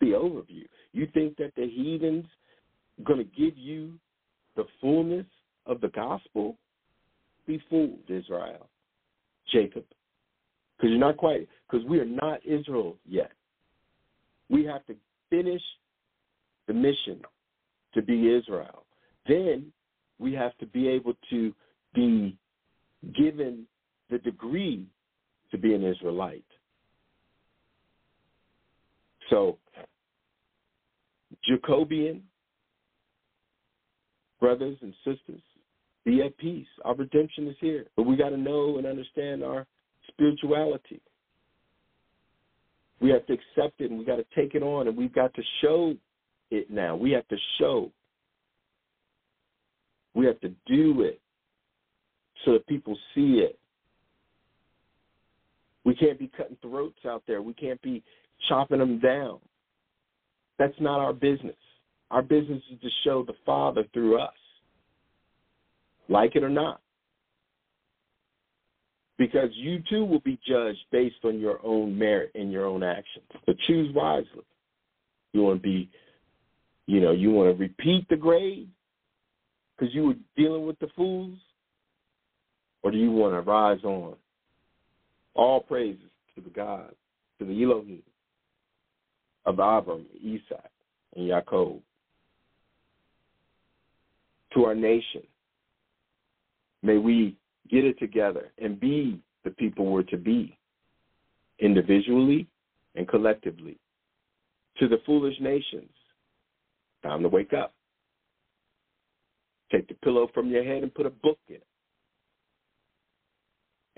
The overview. You think that the heathens going to give you the fullness of the gospel? Be fooled, Israel, Jacob, because you're not quite. Because we are not Israel yet. We have to finish the mission to be Israel. Then we have to be able to be given the degree to be an Israelite. So, Jacobian, brothers and sisters, be at peace. Our redemption is here. But we got to know and understand our spirituality. We have to accept it and we got to take it on and we've got to show it now. We have to show. We have to do it so that people see it. We can't be cutting throats out there. We can't be chopping them down. That's not our business. Our business is to show the Father through us, like it or not. Because you too will be judged based on your own merit and your own actions. But choose wisely. You want to be, you know, you want to repeat the grade because you were dealing with the fools, or do you want to rise on? All praises to the God, to the Elohim of Abram, Isaac, and Yaakov. To our nation, may we get it together and be the people we're to be, individually and collectively. To the foolish nations, time to wake up. Take the pillow from your head and put a book in it.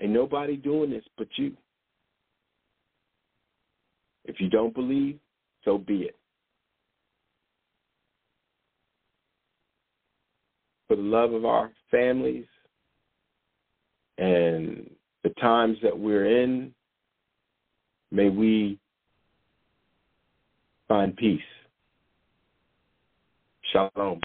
Ain't nobody doing this but you. If you don't believe, so be it. For the love of our families and the times that we're in, may we find peace. Shalom.